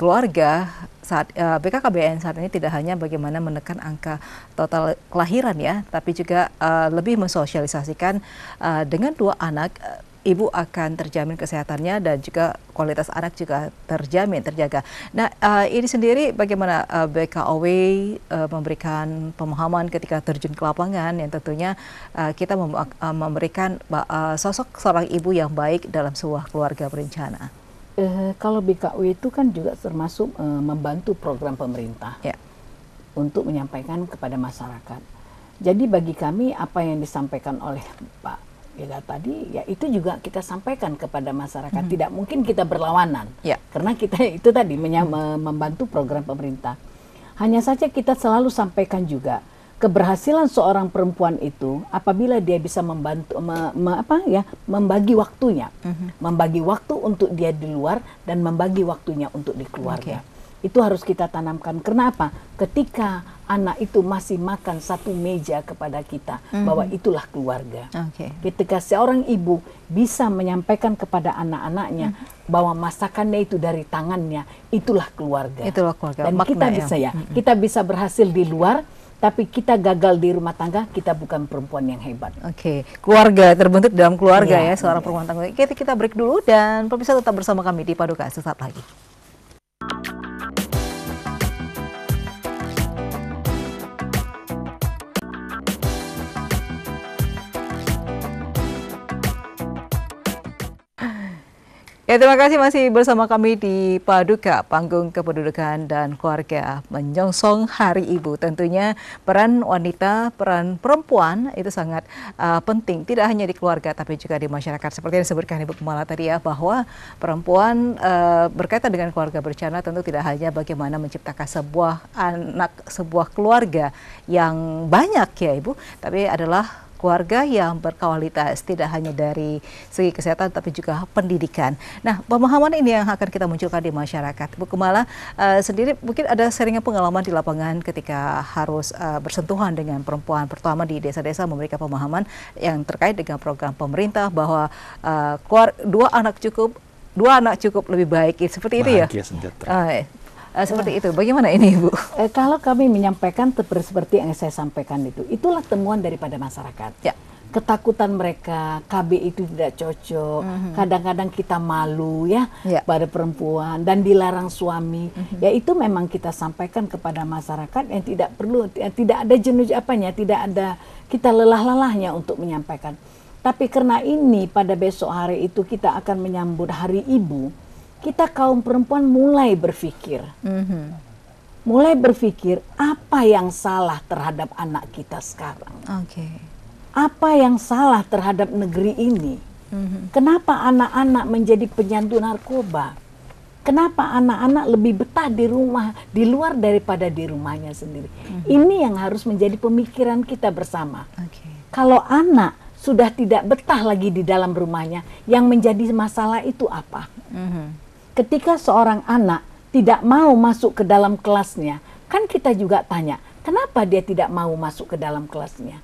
keluarga saat uh, eh, BKKBN saat ini tidak hanya bagaimana menekan angka total kelahiran ya, tapi juga uh, lebih mensosialisasikan uh, dengan dua anak ibu akan terjamin kesehatannya dan juga kualitas anak juga terjamin terjaga. Nah uh, ini sendiri bagaimana uh, BKOW uh, memberikan pemahaman ketika terjun ke lapangan yang tentunya uh, kita mem uh, memberikan uh, sosok seorang ibu yang baik dalam sebuah keluarga berencana. Uh, kalau BKOW itu kan juga termasuk uh, membantu program pemerintah yeah. untuk menyampaikan kepada masyarakat. Jadi bagi kami apa yang disampaikan oleh Pak ya tadi ya itu juga kita sampaikan kepada masyarakat hmm. tidak mungkin kita berlawanan ya. karena kita itu tadi hmm. membantu program pemerintah hanya saja kita selalu sampaikan juga keberhasilan seorang perempuan itu apabila dia bisa membantu me, me, apa ya membagi waktunya hmm. membagi waktu untuk dia di luar dan membagi waktunya untuk di keluarga okay. Itu harus kita tanamkan. Kenapa? Ketika anak itu masih makan satu meja kepada kita, mm-hmm. bahwa itulah keluarga. Okay. Ketika seorang ibu bisa menyampaikan kepada anak-anaknya mm-hmm. bahwa masakannya itu dari tangannya, itulah keluarga. Itulah keluarga. Dan Makna kita ya. bisa ya, mm-hmm. kita bisa berhasil di luar, tapi kita gagal di rumah tangga, kita bukan perempuan yang hebat. Oke, okay. keluarga terbentuk dalam keluarga ya, ya seorang ya. perempuan tangguh. Kita kita break dulu dan pemirsa tetap bersama kami di Paduka sesaat lagi. Ya, terima kasih masih bersama kami di Paduka, Panggung Kependudukan dan Keluarga menyongsong Hari Ibu. Tentunya peran wanita, peran perempuan itu sangat uh, penting, tidak hanya di keluarga tapi juga di masyarakat. Seperti yang disebutkan Ibu Kemala tadi ya, bahwa perempuan uh, berkaitan dengan keluarga berencana tentu tidak hanya bagaimana menciptakan sebuah anak, sebuah keluarga yang banyak ya Ibu, tapi adalah keluarga yang berkualitas tidak hanya dari segi kesehatan tapi juga pendidikan. Nah, pemahaman ini yang akan kita munculkan di masyarakat. Bu Kemala uh, sendiri mungkin ada seringnya pengalaman di lapangan ketika harus uh, bersentuhan dengan perempuan, pertama di desa-desa memberikan pemahaman yang terkait dengan program pemerintah bahwa uh, keluar dua anak cukup dua anak cukup lebih baik seperti Bahagia itu ya. Sejahtera. Uh, Uh, seperti itu. Bagaimana ini, Ibu? Eh, kalau kami menyampaikan seperti yang saya sampaikan itu, itulah temuan daripada masyarakat. Ya. ketakutan mereka KB itu tidak cocok kadang-kadang kita malu ya Ya. pada perempuan dan dilarang suami ya itu memang kita sampaikan kepada masyarakat yang tidak perlu yang tidak ada jenuh apanya tidak ada kita lelah-lelahnya untuk menyampaikan tapi karena ini pada besok hari itu kita akan menyambut hari ibu kita kaum perempuan mulai berpikir Mhm. mulai berpikir apa yang salah terhadap anak kita sekarang Oke. apa yang salah terhadap negeri ini? Mhm. Kenapa anak-anak menjadi penyandu narkoba? Kenapa anak-anak lebih betah di rumah, di luar daripada di rumahnya sendiri? Ini yang harus menjadi pemikiran kita bersama. Oke. Kalau anak sudah tidak betah lagi di dalam rumahnya, yang menjadi masalah itu apa? Mhm. Ketika seorang anak tidak mau masuk ke dalam kelasnya, kan kita juga tanya, kenapa dia tidak mau masuk ke dalam kelasnya?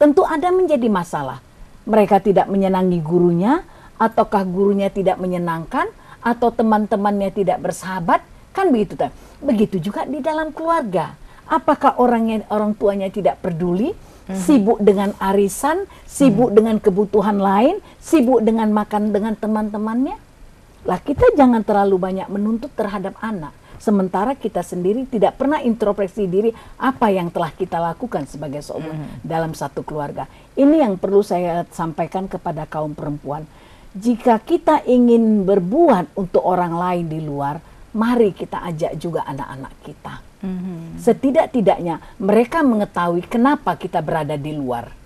Tentu ada menjadi masalah. Mereka tidak menyenangi gurunya, ataukah gurunya tidak menyenangkan, atau teman-temannya tidak bersahabat, kan begitu kan? Begitu juga di dalam keluarga. Apakah orangnya orang tuanya tidak peduli, sibuk dengan arisan, sibuk dengan kebutuhan lain, sibuk dengan makan dengan teman-temannya? Lah kita jangan terlalu banyak menuntut terhadap anak. Sementara kita sendiri tidak pernah introspeksi diri apa yang telah kita lakukan sebagai seorang dalam satu keluarga. Ini yang perlu saya sampaikan kepada kaum perempuan. Jika kita ingin berbuat untuk orang lain di luar, mari kita ajak juga anak-anak kita. Mhm. Setidak-tidaknya mereka mengetahui kenapa kita berada di luar.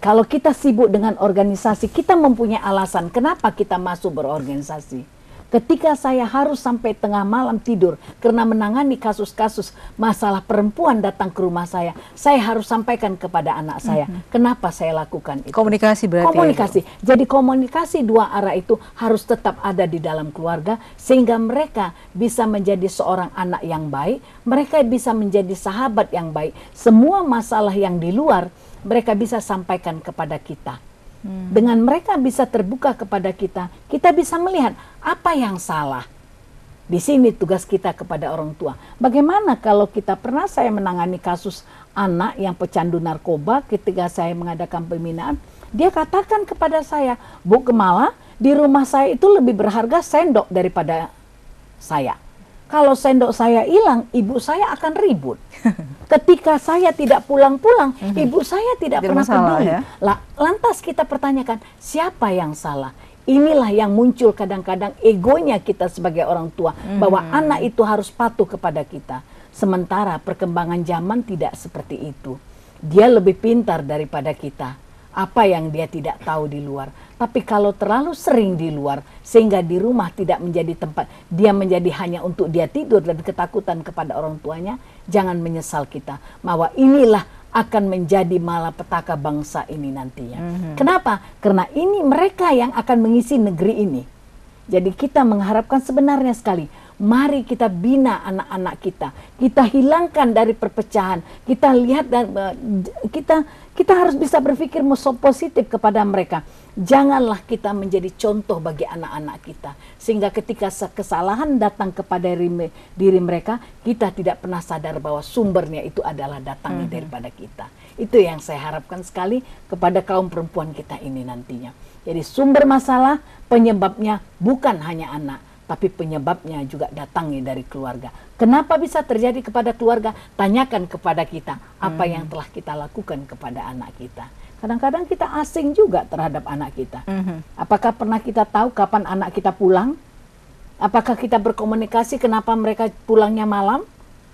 Kalau kita sibuk dengan organisasi, kita mempunyai alasan kenapa kita masuk berorganisasi. Ketika saya harus sampai tengah malam tidur karena menangani kasus-kasus masalah perempuan datang ke rumah saya, saya harus sampaikan kepada anak saya kenapa saya lakukan itu. Komunikasi berarti. ya? Komunikasi. Jadi komunikasi dua arah itu harus tetap ada di dalam keluarga sehingga mereka bisa menjadi seorang anak yang baik, mereka bisa menjadi sahabat yang baik. Semua masalah yang di luar mereka bisa sampaikan kepada kita. Dengan mereka bisa terbuka kepada kita, kita bisa melihat apa yang salah. Di sini tugas kita kepada orang tua. Bagaimana kalau kita pernah saya menangani kasus anak yang pecandu narkoba ketika saya mengadakan pembinaan, dia katakan kepada saya, Bu Kemala, di rumah saya itu lebih berharga sendok daripada saya. Kalau sendok saya hilang, ibu saya akan ribut. Ketika saya tidak pulang-pulang, ibu saya tidak Jadi pernah masalah, peduli. ya? La- lantas kita pertanyakan, siapa yang salah? Inilah yang muncul kadang-kadang egonya kita sebagai orang tua bahwa anak itu harus patuh kepada kita. Sementara perkembangan zaman tidak seperti itu. Dia lebih pintar daripada kita. Apa yang dia tidak tahu di luar. Tapi kalau terlalu sering di luar sehingga di rumah tidak menjadi tempat dia menjadi hanya untuk dia tidur dan ketakutan kepada orang tuanya, jangan menyesal kita bahwa inilah akan menjadi malapetaka bangsa ini nantinya. Kenapa? Karena ini mereka yang akan mengisi negeri ini. Jadi kita mengharapkan sebenarnya sekali, mari kita bina anak-anak kita. Kita hilangkan dari perpecahan. Kita lihat dan eh, kita kita harus bisa berpikir musuh positif kepada mereka. Janganlah kita menjadi contoh bagi anak-anak kita. Sehingga ketika kesalahan datang kepada diri, diri mereka, kita tidak pernah sadar bahwa sumbernya itu adalah datangnya daripada kita. Itu yang saya harapkan sekali kepada kaum perempuan kita ini nantinya. Jadi sumber masalah penyebabnya bukan hanya anak, tapi penyebabnya juga datangnya dari keluarga. Kenapa bisa terjadi kepada keluarga? Tanyakan kepada kita apa yang telah kita lakukan kepada anak kita. Kadang-kadang kita asing juga terhadap anak kita. Mhm. Apakah pernah kita tahu kapan anak kita pulang? Apakah kita berkomunikasi kenapa mereka pulangnya malam?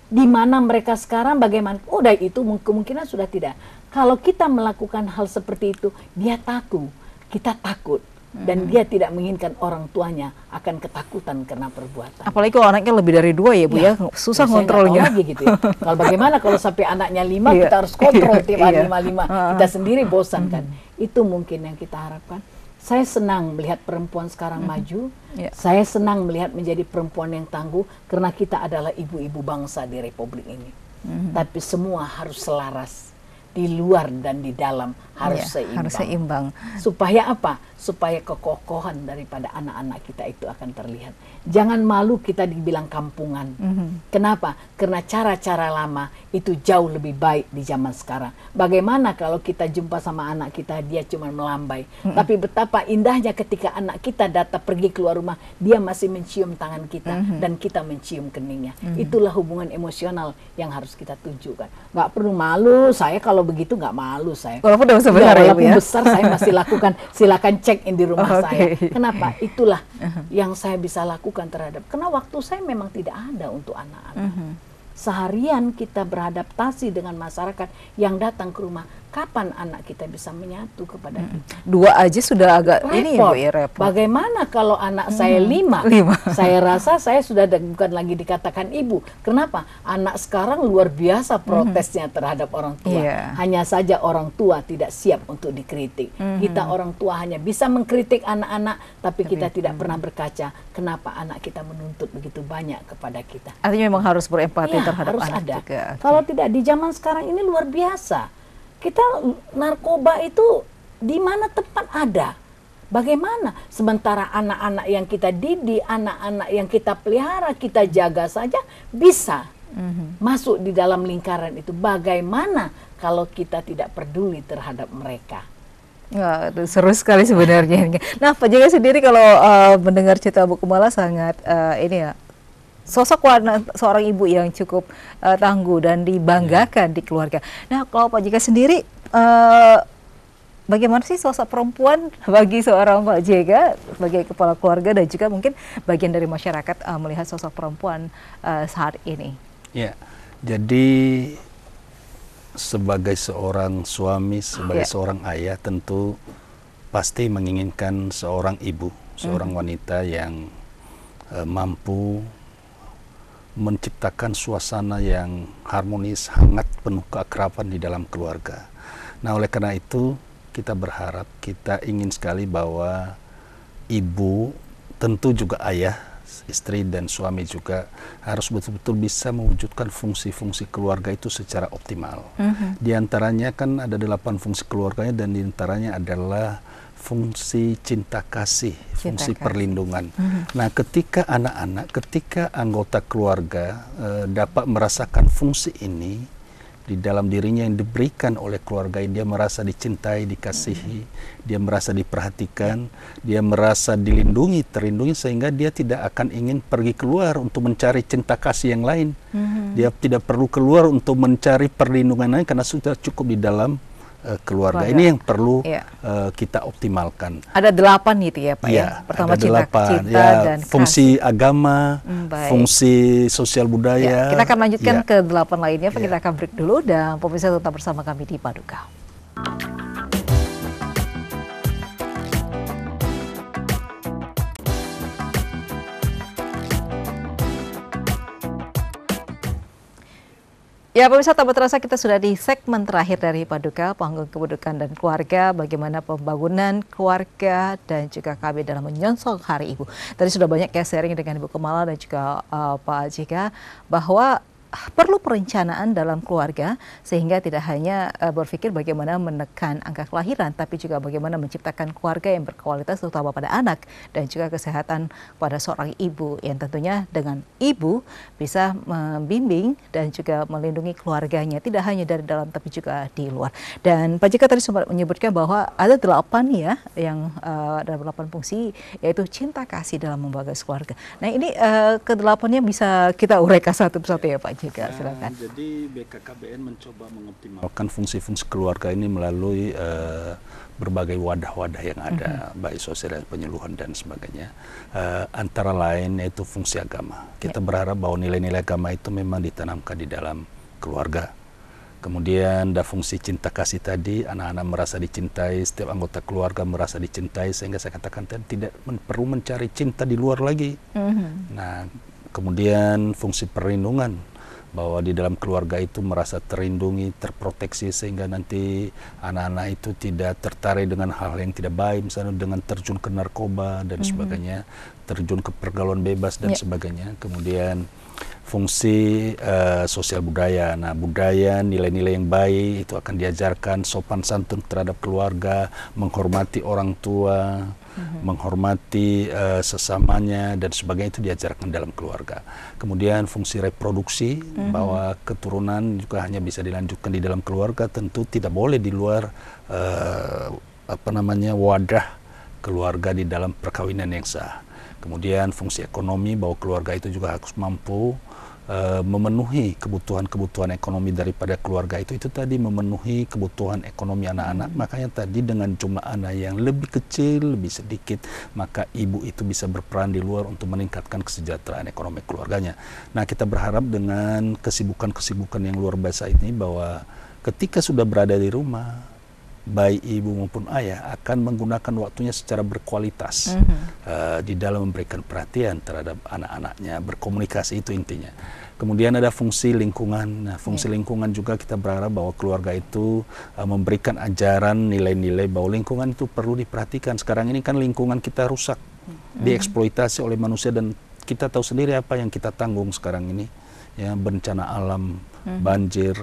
Di mana mereka sekarang bagaimana? Udah itu mung- kemungkinan sudah tidak. Kalau kita melakukan hal seperti itu, dia takut. Kita takut dan dia tidak menginginkan orang tuanya akan ketakutan karena perbuatan. Apalagi kalau anaknya lebih dari dua ya Bu ya, susah Ya, tahu kontrolnya. lagi gitu ya. Kalau bagaimana kalau sampai anaknya lima Iya. kita harus kontrol tiap hari lima lima. Ah. Kita sendiri bosan kan. Itu mungkin yang kita harapkan. Saya senang melihat perempuan sekarang maju. Iya. Saya senang melihat menjadi perempuan yang tangguh karena kita adalah ibu-ibu bangsa di republik ini. Tapi semua harus selaras. Di luar dan di dalam harus Ya, seimbang. harus seimbang. Supaya apa? Supaya kekokohan daripada anak-anak kita itu akan terlihat. Jangan malu kita dibilang kampungan. Mhm. Kenapa? Karena cara-cara lama itu jauh lebih baik di zaman sekarang. Bagaimana kalau kita jumpa sama anak kita dia cuma melambai, tapi betapa indahnya ketika anak kita datang pergi keluar rumah dia masih mencium tangan kita dan kita mencium keningnya. Itulah hubungan emosional yang harus kita tunjukkan. Nggak perlu malu. Saya kalau begitu nggak malu saya. Walaupun dosa Ya, besar ya, Bu walaupun ya. besar saya masih lakukan. Silakan cek in di rumah Oke. saya. Kenapa? Itulah yang saya bisa lakukan terhadap. Karena waktu saya memang tidak ada untuk anak-anak. Mhm. Seharian kita beradaptasi dengan masyarakat yang datang ke rumah. Kapan anak kita bisa menyatu kepada kita? Dua aja sudah agak ini ya, Bu ya repot. Bagaimana kalau anak saya lima? lima. saya rasa saya sudah da- bukan lagi dikatakan ibu. Kenapa? Anak sekarang luar biasa protesnya terhadap orang tua. Iya. Hanya saja orang tua tidak siap untuk dikritik. Kita orang tua hanya bisa mengkritik anak-anak, tapi kita tidak pernah berkaca kenapa anak kita menuntut begitu banyak kepada kita. Artinya memang harus berempati Iya, terhadap harus anak ada. juga. Kalau tidak di zaman sekarang ini luar biasa. Kita narkoba itu di mana tempat ada? Bagaimana? Sementara anak-anak yang kita didik, anak-anak yang kita pelihara, kita jaga saja bisa Mhm. masuk di dalam lingkaran itu. Bagaimana kalau kita tidak peduli terhadap mereka? Itu seru sekali sebenarnya. Nah, Pak Jaga sendiri kalau eh, mendengar cerita Bu Kumala sangat eh, ini ya sosok warna seorang ibu yang cukup eh, tangguh dan dibanggakan di keluarga. Nah, kalau Pak Jika sendiri eh, bagaimana sih sosok perempuan bagi seorang Pak Jega sebagai kepala keluarga dan juga mungkin bagian dari masyarakat eh, melihat sosok perempuan eh, saat ini? Ya, jadi sebagai seorang suami, sebagai Ya. seorang ayah tentu pasti menginginkan seorang ibu, seorang wanita yang mampu menciptakan suasana yang harmonis, hangat, penuh keakraban di dalam keluarga. Nah, oleh karena itu kita berharap, kita ingin sekali bahwa ibu, tentu juga ayah, istri dan suami juga harus betul-betul bisa mewujudkan fungsi-fungsi keluarga itu secara optimal. Di antaranya kan ada delapan fungsi keluarganya dan di antaranya adalah fungsi cinta kasih, Cinta fungsi kasih. perlindungan. Nah, ketika anak-anak, ketika anggota keluarga eh, dapat merasakan fungsi ini di dalam dirinya yang diberikan oleh keluarga, dia merasa dicintai, dikasihi, dia merasa diperhatikan, dia merasa dilindungi, terlindungi sehingga dia tidak akan ingin pergi keluar untuk mencari cinta kasih yang lain. Dia tidak perlu keluar untuk mencari perlindungan lain karena sudah cukup di dalam eh, keluarga. Keluarga. Ini yang perlu Iya. eh, kita optimalkan. Ada delapan gitu ya Pak ya. Iya, Pertama ada cinta, delapan. cinta Ya, dan fungsi agama, Hmm, baik. fungsi sosial budaya. Ya, kita akan lanjutkan Ya. ke delapan lainnya. Pak. Ya. Kita akan break dulu dan pemirsa tetap bersama kami di Paduka. Ya pemirsa tak terasa kita sudah di segmen terakhir dari Paduka, panggung kependudukan dan keluarga, bagaimana pembangunan keluarga dan juga KB dalam menyongsong Hari Ibu. Tadi sudah banyak ya sharing dengan Ibu Kemala dan juga eh, Pak Jika bahwa perlu perencanaan dalam keluarga sehingga tidak hanya eh, berpikir bagaimana menekan angka kelahiran tapi juga bagaimana menciptakan keluarga yang berkualitas terutama pada anak dan juga kesehatan pada seorang ibu yang tentunya dengan ibu bisa membimbing dan juga melindungi keluarganya tidak hanya dari dalam tapi juga di luar. Dan Pak Jika tadi sempat menyebutkan bahwa ada delapan ya yang eh, ada delapan fungsi yaitu cinta kasih dalam membagas keluarga. Nah ini eh, kedelapannya bisa kita uraikan satu persatu ya Pak Silakan Nah, Jadi BKKBN mencoba mengoptimalkan fungsi-fungsi keluarga ini melalui eh, berbagai wadah-wadah yang ada, baik sosial dan penyuluhan dan sebagainya. Eh, antara lain yaitu fungsi agama. Kita berharap bahwa nilai-nilai agama itu memang ditanamkan di dalam keluarga. Kemudian ada fungsi cinta kasih tadi, anak-anak merasa dicintai, setiap anggota keluarga merasa dicintai, sehingga saya katakan tidak men- perlu mencari cinta di luar lagi. Mhm. Nah, kemudian fungsi perlindungan bahwa di dalam keluarga itu merasa terlindungi, terproteksi sehingga nanti anak-anak itu tidak tertarik dengan hal yang tidak baik, misalnya dengan terjun ke narkoba dan sebagainya, terjun ke pergaulan bebas dan Ya. sebagainya. Kemudian fungsi uh, sosial budaya. Nah, budaya, nilai-nilai yang baik itu akan diajarkan sopan santun terhadap keluarga, menghormati orang tua, mm-hmm. menghormati uh, sesamanya dan sebagainya itu diajarkan dalam keluarga. Kemudian fungsi reproduksi mm-hmm. bahwa keturunan juga hanya bisa dilanjutkan di dalam keluarga, tentu tidak boleh di luar uh, apa namanya wadah keluarga di dalam perkawinan yang sah. Kemudian fungsi ekonomi bahwa keluarga itu juga harus mampu uh, memenuhi kebutuhan-kebutuhan ekonomi daripada keluarga itu itu tadi memenuhi kebutuhan ekonomi anak-anak. Makanya tadi dengan jumlah anak yang lebih kecil lebih sedikit maka ibu itu bisa berperan di luar untuk meningkatkan kesejahteraan ekonomi keluarganya. Nah kita berharap dengan kesibukan-kesibukan yang luar biasa ini bahwa ketika sudah berada di rumah baik ibu maupun ayah akan menggunakan waktunya secara berkualitas mm -hmm. uh, di dalam memberikan perhatian terhadap anak-anaknya berkomunikasi itu intinya kemudian ada fungsi lingkungan nah, fungsi yeah. lingkungan juga kita berharap bahwa keluarga itu uh, memberikan ajaran nilai-nilai bahwa lingkungan itu perlu diperhatikan sekarang ini kan lingkungan kita rusak mm -hmm. dieksploitasi oleh manusia dan kita tahu sendiri apa yang kita tanggung sekarang ini ya bencana alam mm -hmm. banjir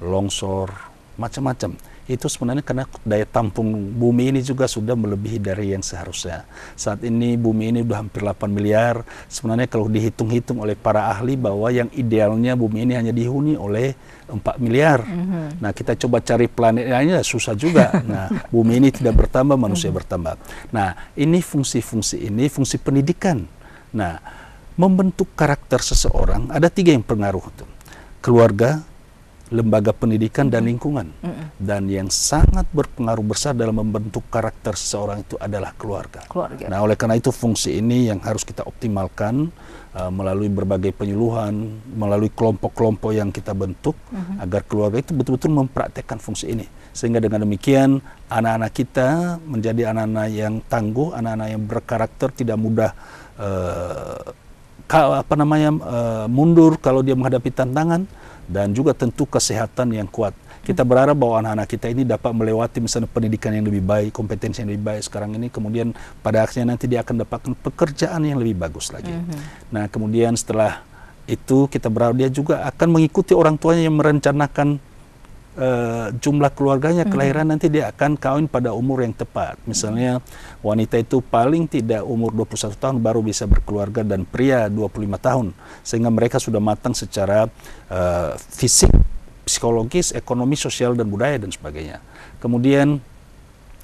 longsor macam-macam itu sebenarnya karena daya tampung bumi ini juga sudah melebihi dari yang seharusnya. Saat ini bumi ini sudah hampir 8 miliar. Sebenarnya kalau dihitung-hitung oleh para ahli bahwa yang idealnya bumi ini hanya dihuni oleh 4 miliar. Mm -hmm. Nah, kita coba cari planet lainnya susah juga. Nah, bumi ini tidak bertambah, manusia mm -hmm. bertambah. Nah, ini fungsi-fungsi ini fungsi pendidikan. Nah, membentuk karakter seseorang ada tiga yang pengaruh tuh. Keluarga, lembaga pendidikan dan lingkungan. Mm -mm. Dan yang sangat berpengaruh besar dalam membentuk karakter seseorang itu adalah keluarga. keluarga. Nah, oleh karena itu fungsi ini yang harus kita optimalkan uh, melalui berbagai penyuluhan, melalui kelompok-kelompok yang kita bentuk mm -hmm. agar keluarga itu betul-betul mempraktekkan fungsi ini. Sehingga dengan demikian anak-anak kita menjadi anak-anak yang tangguh, anak-anak yang berkarakter, tidak mudah uh, apa namanya uh, mundur kalau dia menghadapi tantangan dan juga tentu kesehatan yang kuat. Kita berharap bahwa anak-anak kita ini dapat melewati misalnya pendidikan yang lebih baik, kompetensi yang lebih baik sekarang ini, kemudian pada akhirnya nanti dia akan dapatkan pekerjaan yang lebih bagus lagi. Mm -hmm. Nah, kemudian setelah itu kita berharap dia juga akan mengikuti orang tuanya yang merencanakan uh, jumlah keluarganya hmm. kelahiran nanti dia akan kawin pada umur yang tepat. Misalnya wanita itu paling tidak umur 21 tahun baru bisa berkeluarga dan pria 25 tahun sehingga mereka sudah matang secara uh, fisik, psikologis, ekonomi, sosial dan budaya dan sebagainya. Kemudian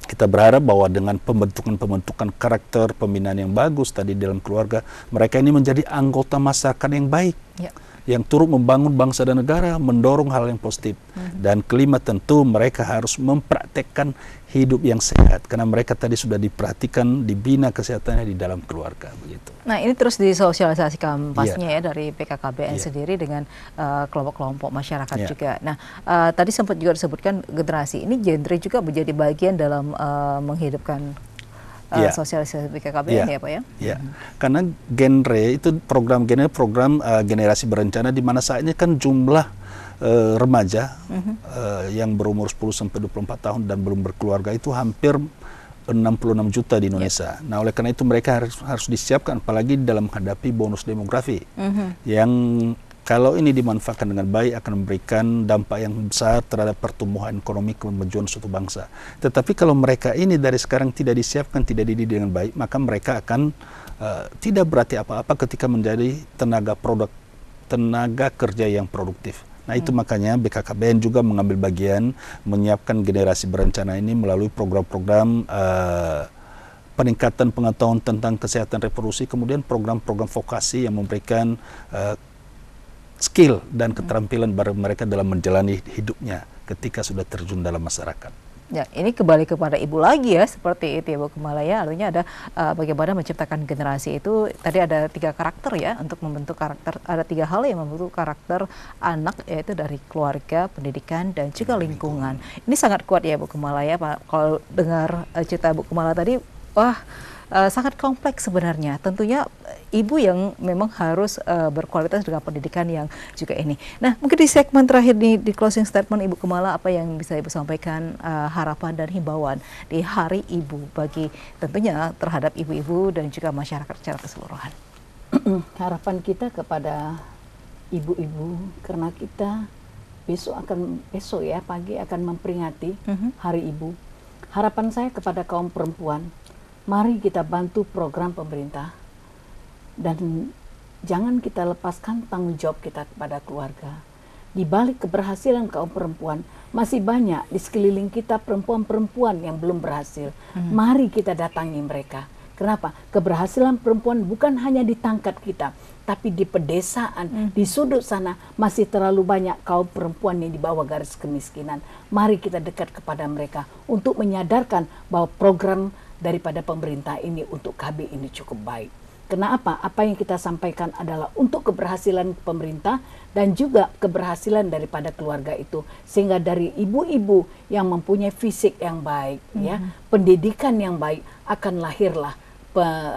kita berharap bahwa dengan pembentukan-pembentukan karakter pembinaan yang bagus tadi dalam keluarga, mereka ini menjadi anggota masyarakat yang baik. Ya yang turut membangun bangsa dan negara, mendorong hal yang positif. Hmm. Dan kelima tentu mereka harus mempraktekkan hidup yang sehat karena mereka tadi sudah diperhatikan, dibina kesehatannya di dalam keluarga begitu. Nah, ini terus disosialisasikan pastinya yeah. ya dari PKKBN yeah. sendiri dengan uh, kelompok-kelompok masyarakat yeah. juga. Nah, uh, tadi sempat juga disebutkan generasi ini genre juga menjadi bagian dalam uh, menghidupkan uh, yeah. sosialisasi BKKBN yeah. ya Pak ya? Iya, hmm. karena genre itu program genre program uh, generasi berencana di mana saat ini kan jumlah uh, remaja uh -huh. uh, yang berumur 10 sampai 24 tahun dan belum berkeluarga itu hampir 66 juta di Indonesia. Yeah. Nah, oleh karena itu mereka harus harus disiapkan apalagi dalam menghadapi bonus demografi uh -huh. yang kalau ini dimanfaatkan dengan baik akan memberikan dampak yang besar terhadap pertumbuhan ekonomi kemajuan suatu bangsa. Tetapi kalau mereka ini dari sekarang tidak disiapkan, tidak dididik dengan baik, maka mereka akan uh, tidak berarti apa-apa ketika menjadi tenaga produk tenaga kerja yang produktif. Nah itu hmm. makanya BKKBN juga mengambil bagian menyiapkan generasi berencana ini melalui program-program uh, peningkatan pengetahuan tentang kesehatan reproduksi, kemudian program-program vokasi yang memberikan uh, skill dan keterampilan baru mereka dalam menjalani hidupnya ketika sudah terjun dalam masyarakat. Ya, ini kembali kepada ibu lagi ya, seperti itu ya Bu Kemalaya. Artinya ada uh, bagaimana menciptakan generasi itu. Tadi ada tiga karakter ya untuk membentuk karakter. Ada tiga hal yang membentuk karakter anak yaitu dari keluarga, pendidikan dan juga lingkungan. Ini sangat kuat ya Bu Kemalaya. Pak. Kalau dengar uh, cerita Bu Kemala tadi, wah uh, sangat kompleks sebenarnya. Tentunya eh, ibu yang memang harus uh, berkualitas dengan pendidikan yang juga ini. Nah, mungkin di segmen terakhir nih di closing statement Ibu Kemala apa yang bisa Ibu sampaikan uh, harapan dan himbauan di Hari Ibu bagi tentunya terhadap ibu-ibu dan juga masyarakat secara keseluruhan. harapan kita kepada ibu-ibu karena kita besok akan besok ya pagi akan memperingati Mhm. Hari Ibu. Harapan saya kepada kaum perempuan, mari kita bantu program pemerintah dan jangan kita lepaskan tanggung jawab kita kepada keluarga. Di balik keberhasilan kaum perempuan, masih banyak di sekeliling kita perempuan-perempuan yang belum berhasil. Mari kita datangi mereka. Kenapa? Keberhasilan perempuan bukan hanya di tangkat kita, tapi di pedesaan, di sudut sana masih terlalu banyak kaum perempuan yang di bawah garis kemiskinan. Mari kita dekat kepada mereka untuk menyadarkan bahwa program daripada pemerintah ini untuk KB ini cukup baik. Kenapa? Apa yang kita sampaikan adalah untuk keberhasilan pemerintah dan juga keberhasilan daripada keluarga itu. Sehingga dari ibu-ibu yang mempunyai fisik yang baik, ya, pendidikan yang baik, akan lahirlah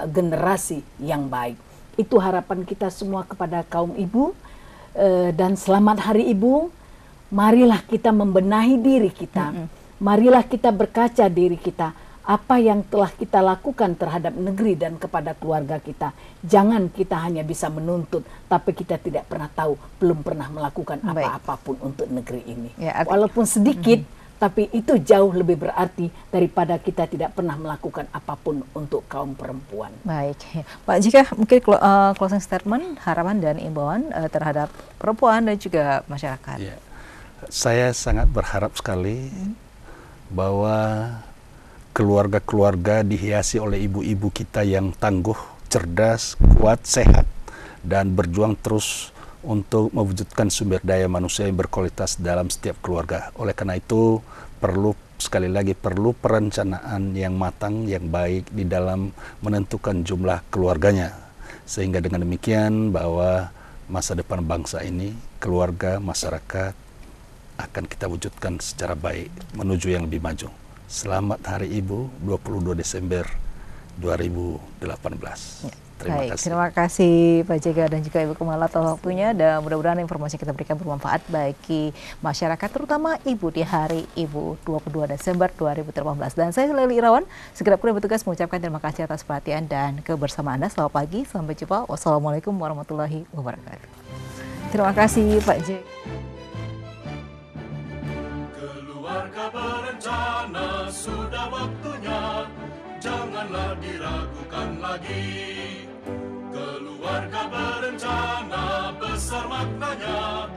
generasi yang baik. Itu harapan kita semua kepada kaum ibu. Eh, dan selamat Hari Ibu. Marilah kita membenahi diri kita. Marilah kita berkaca diri kita apa yang telah kita lakukan terhadap negeri dan kepada keluarga kita. Jangan kita hanya bisa menuntut, tapi kita tidak pernah tahu, belum pernah melakukan apa-apapun untuk negeri ini. Ya, arti- Walaupun sedikit, tapi itu jauh lebih berarti daripada kita tidak pernah melakukan apa pun untuk kaum perempuan. Baik. Pak Jika mungkin eh, closing statement, harapan dan imbauan eh, terhadap perempuan dan juga masyarakat. Ya. Saya sangat berharap sekali bahwa keluarga-keluarga dihiasi oleh ibu-ibu kita yang tangguh, cerdas, kuat, sehat, dan berjuang terus untuk mewujudkan sumber daya manusia yang berkualitas dalam setiap keluarga. Oleh karena itu, perlu sekali lagi perlu perencanaan yang matang, yang baik di dalam menentukan jumlah keluarganya. Sehingga dengan demikian bahwa masa depan bangsa ini, keluarga, masyarakat akan kita wujudkan secara baik menuju yang lebih maju. Selamat Hari Ibu 22 Desember 2018. Terima Baik, kasih. terima kasih Pak Jega dan juga Ibu Kemala atas waktunya dan mudah-mudahan informasi yang kita berikan bermanfaat bagi masyarakat terutama ibu di hari Ibu 22 Desember 2018. Dan saya Leli Irawan, segera pula bertugas mengucapkan terima kasih atas perhatian dan kebersamaan Anda. Selamat pagi, sampai jumpa. Wassalamualaikum warahmatullahi wabarakatuh. Terima kasih Pak Jega. Keluarga berencana sudah waktunya. Janganlah diragukan lagi. Keluarga berencana besar maknanya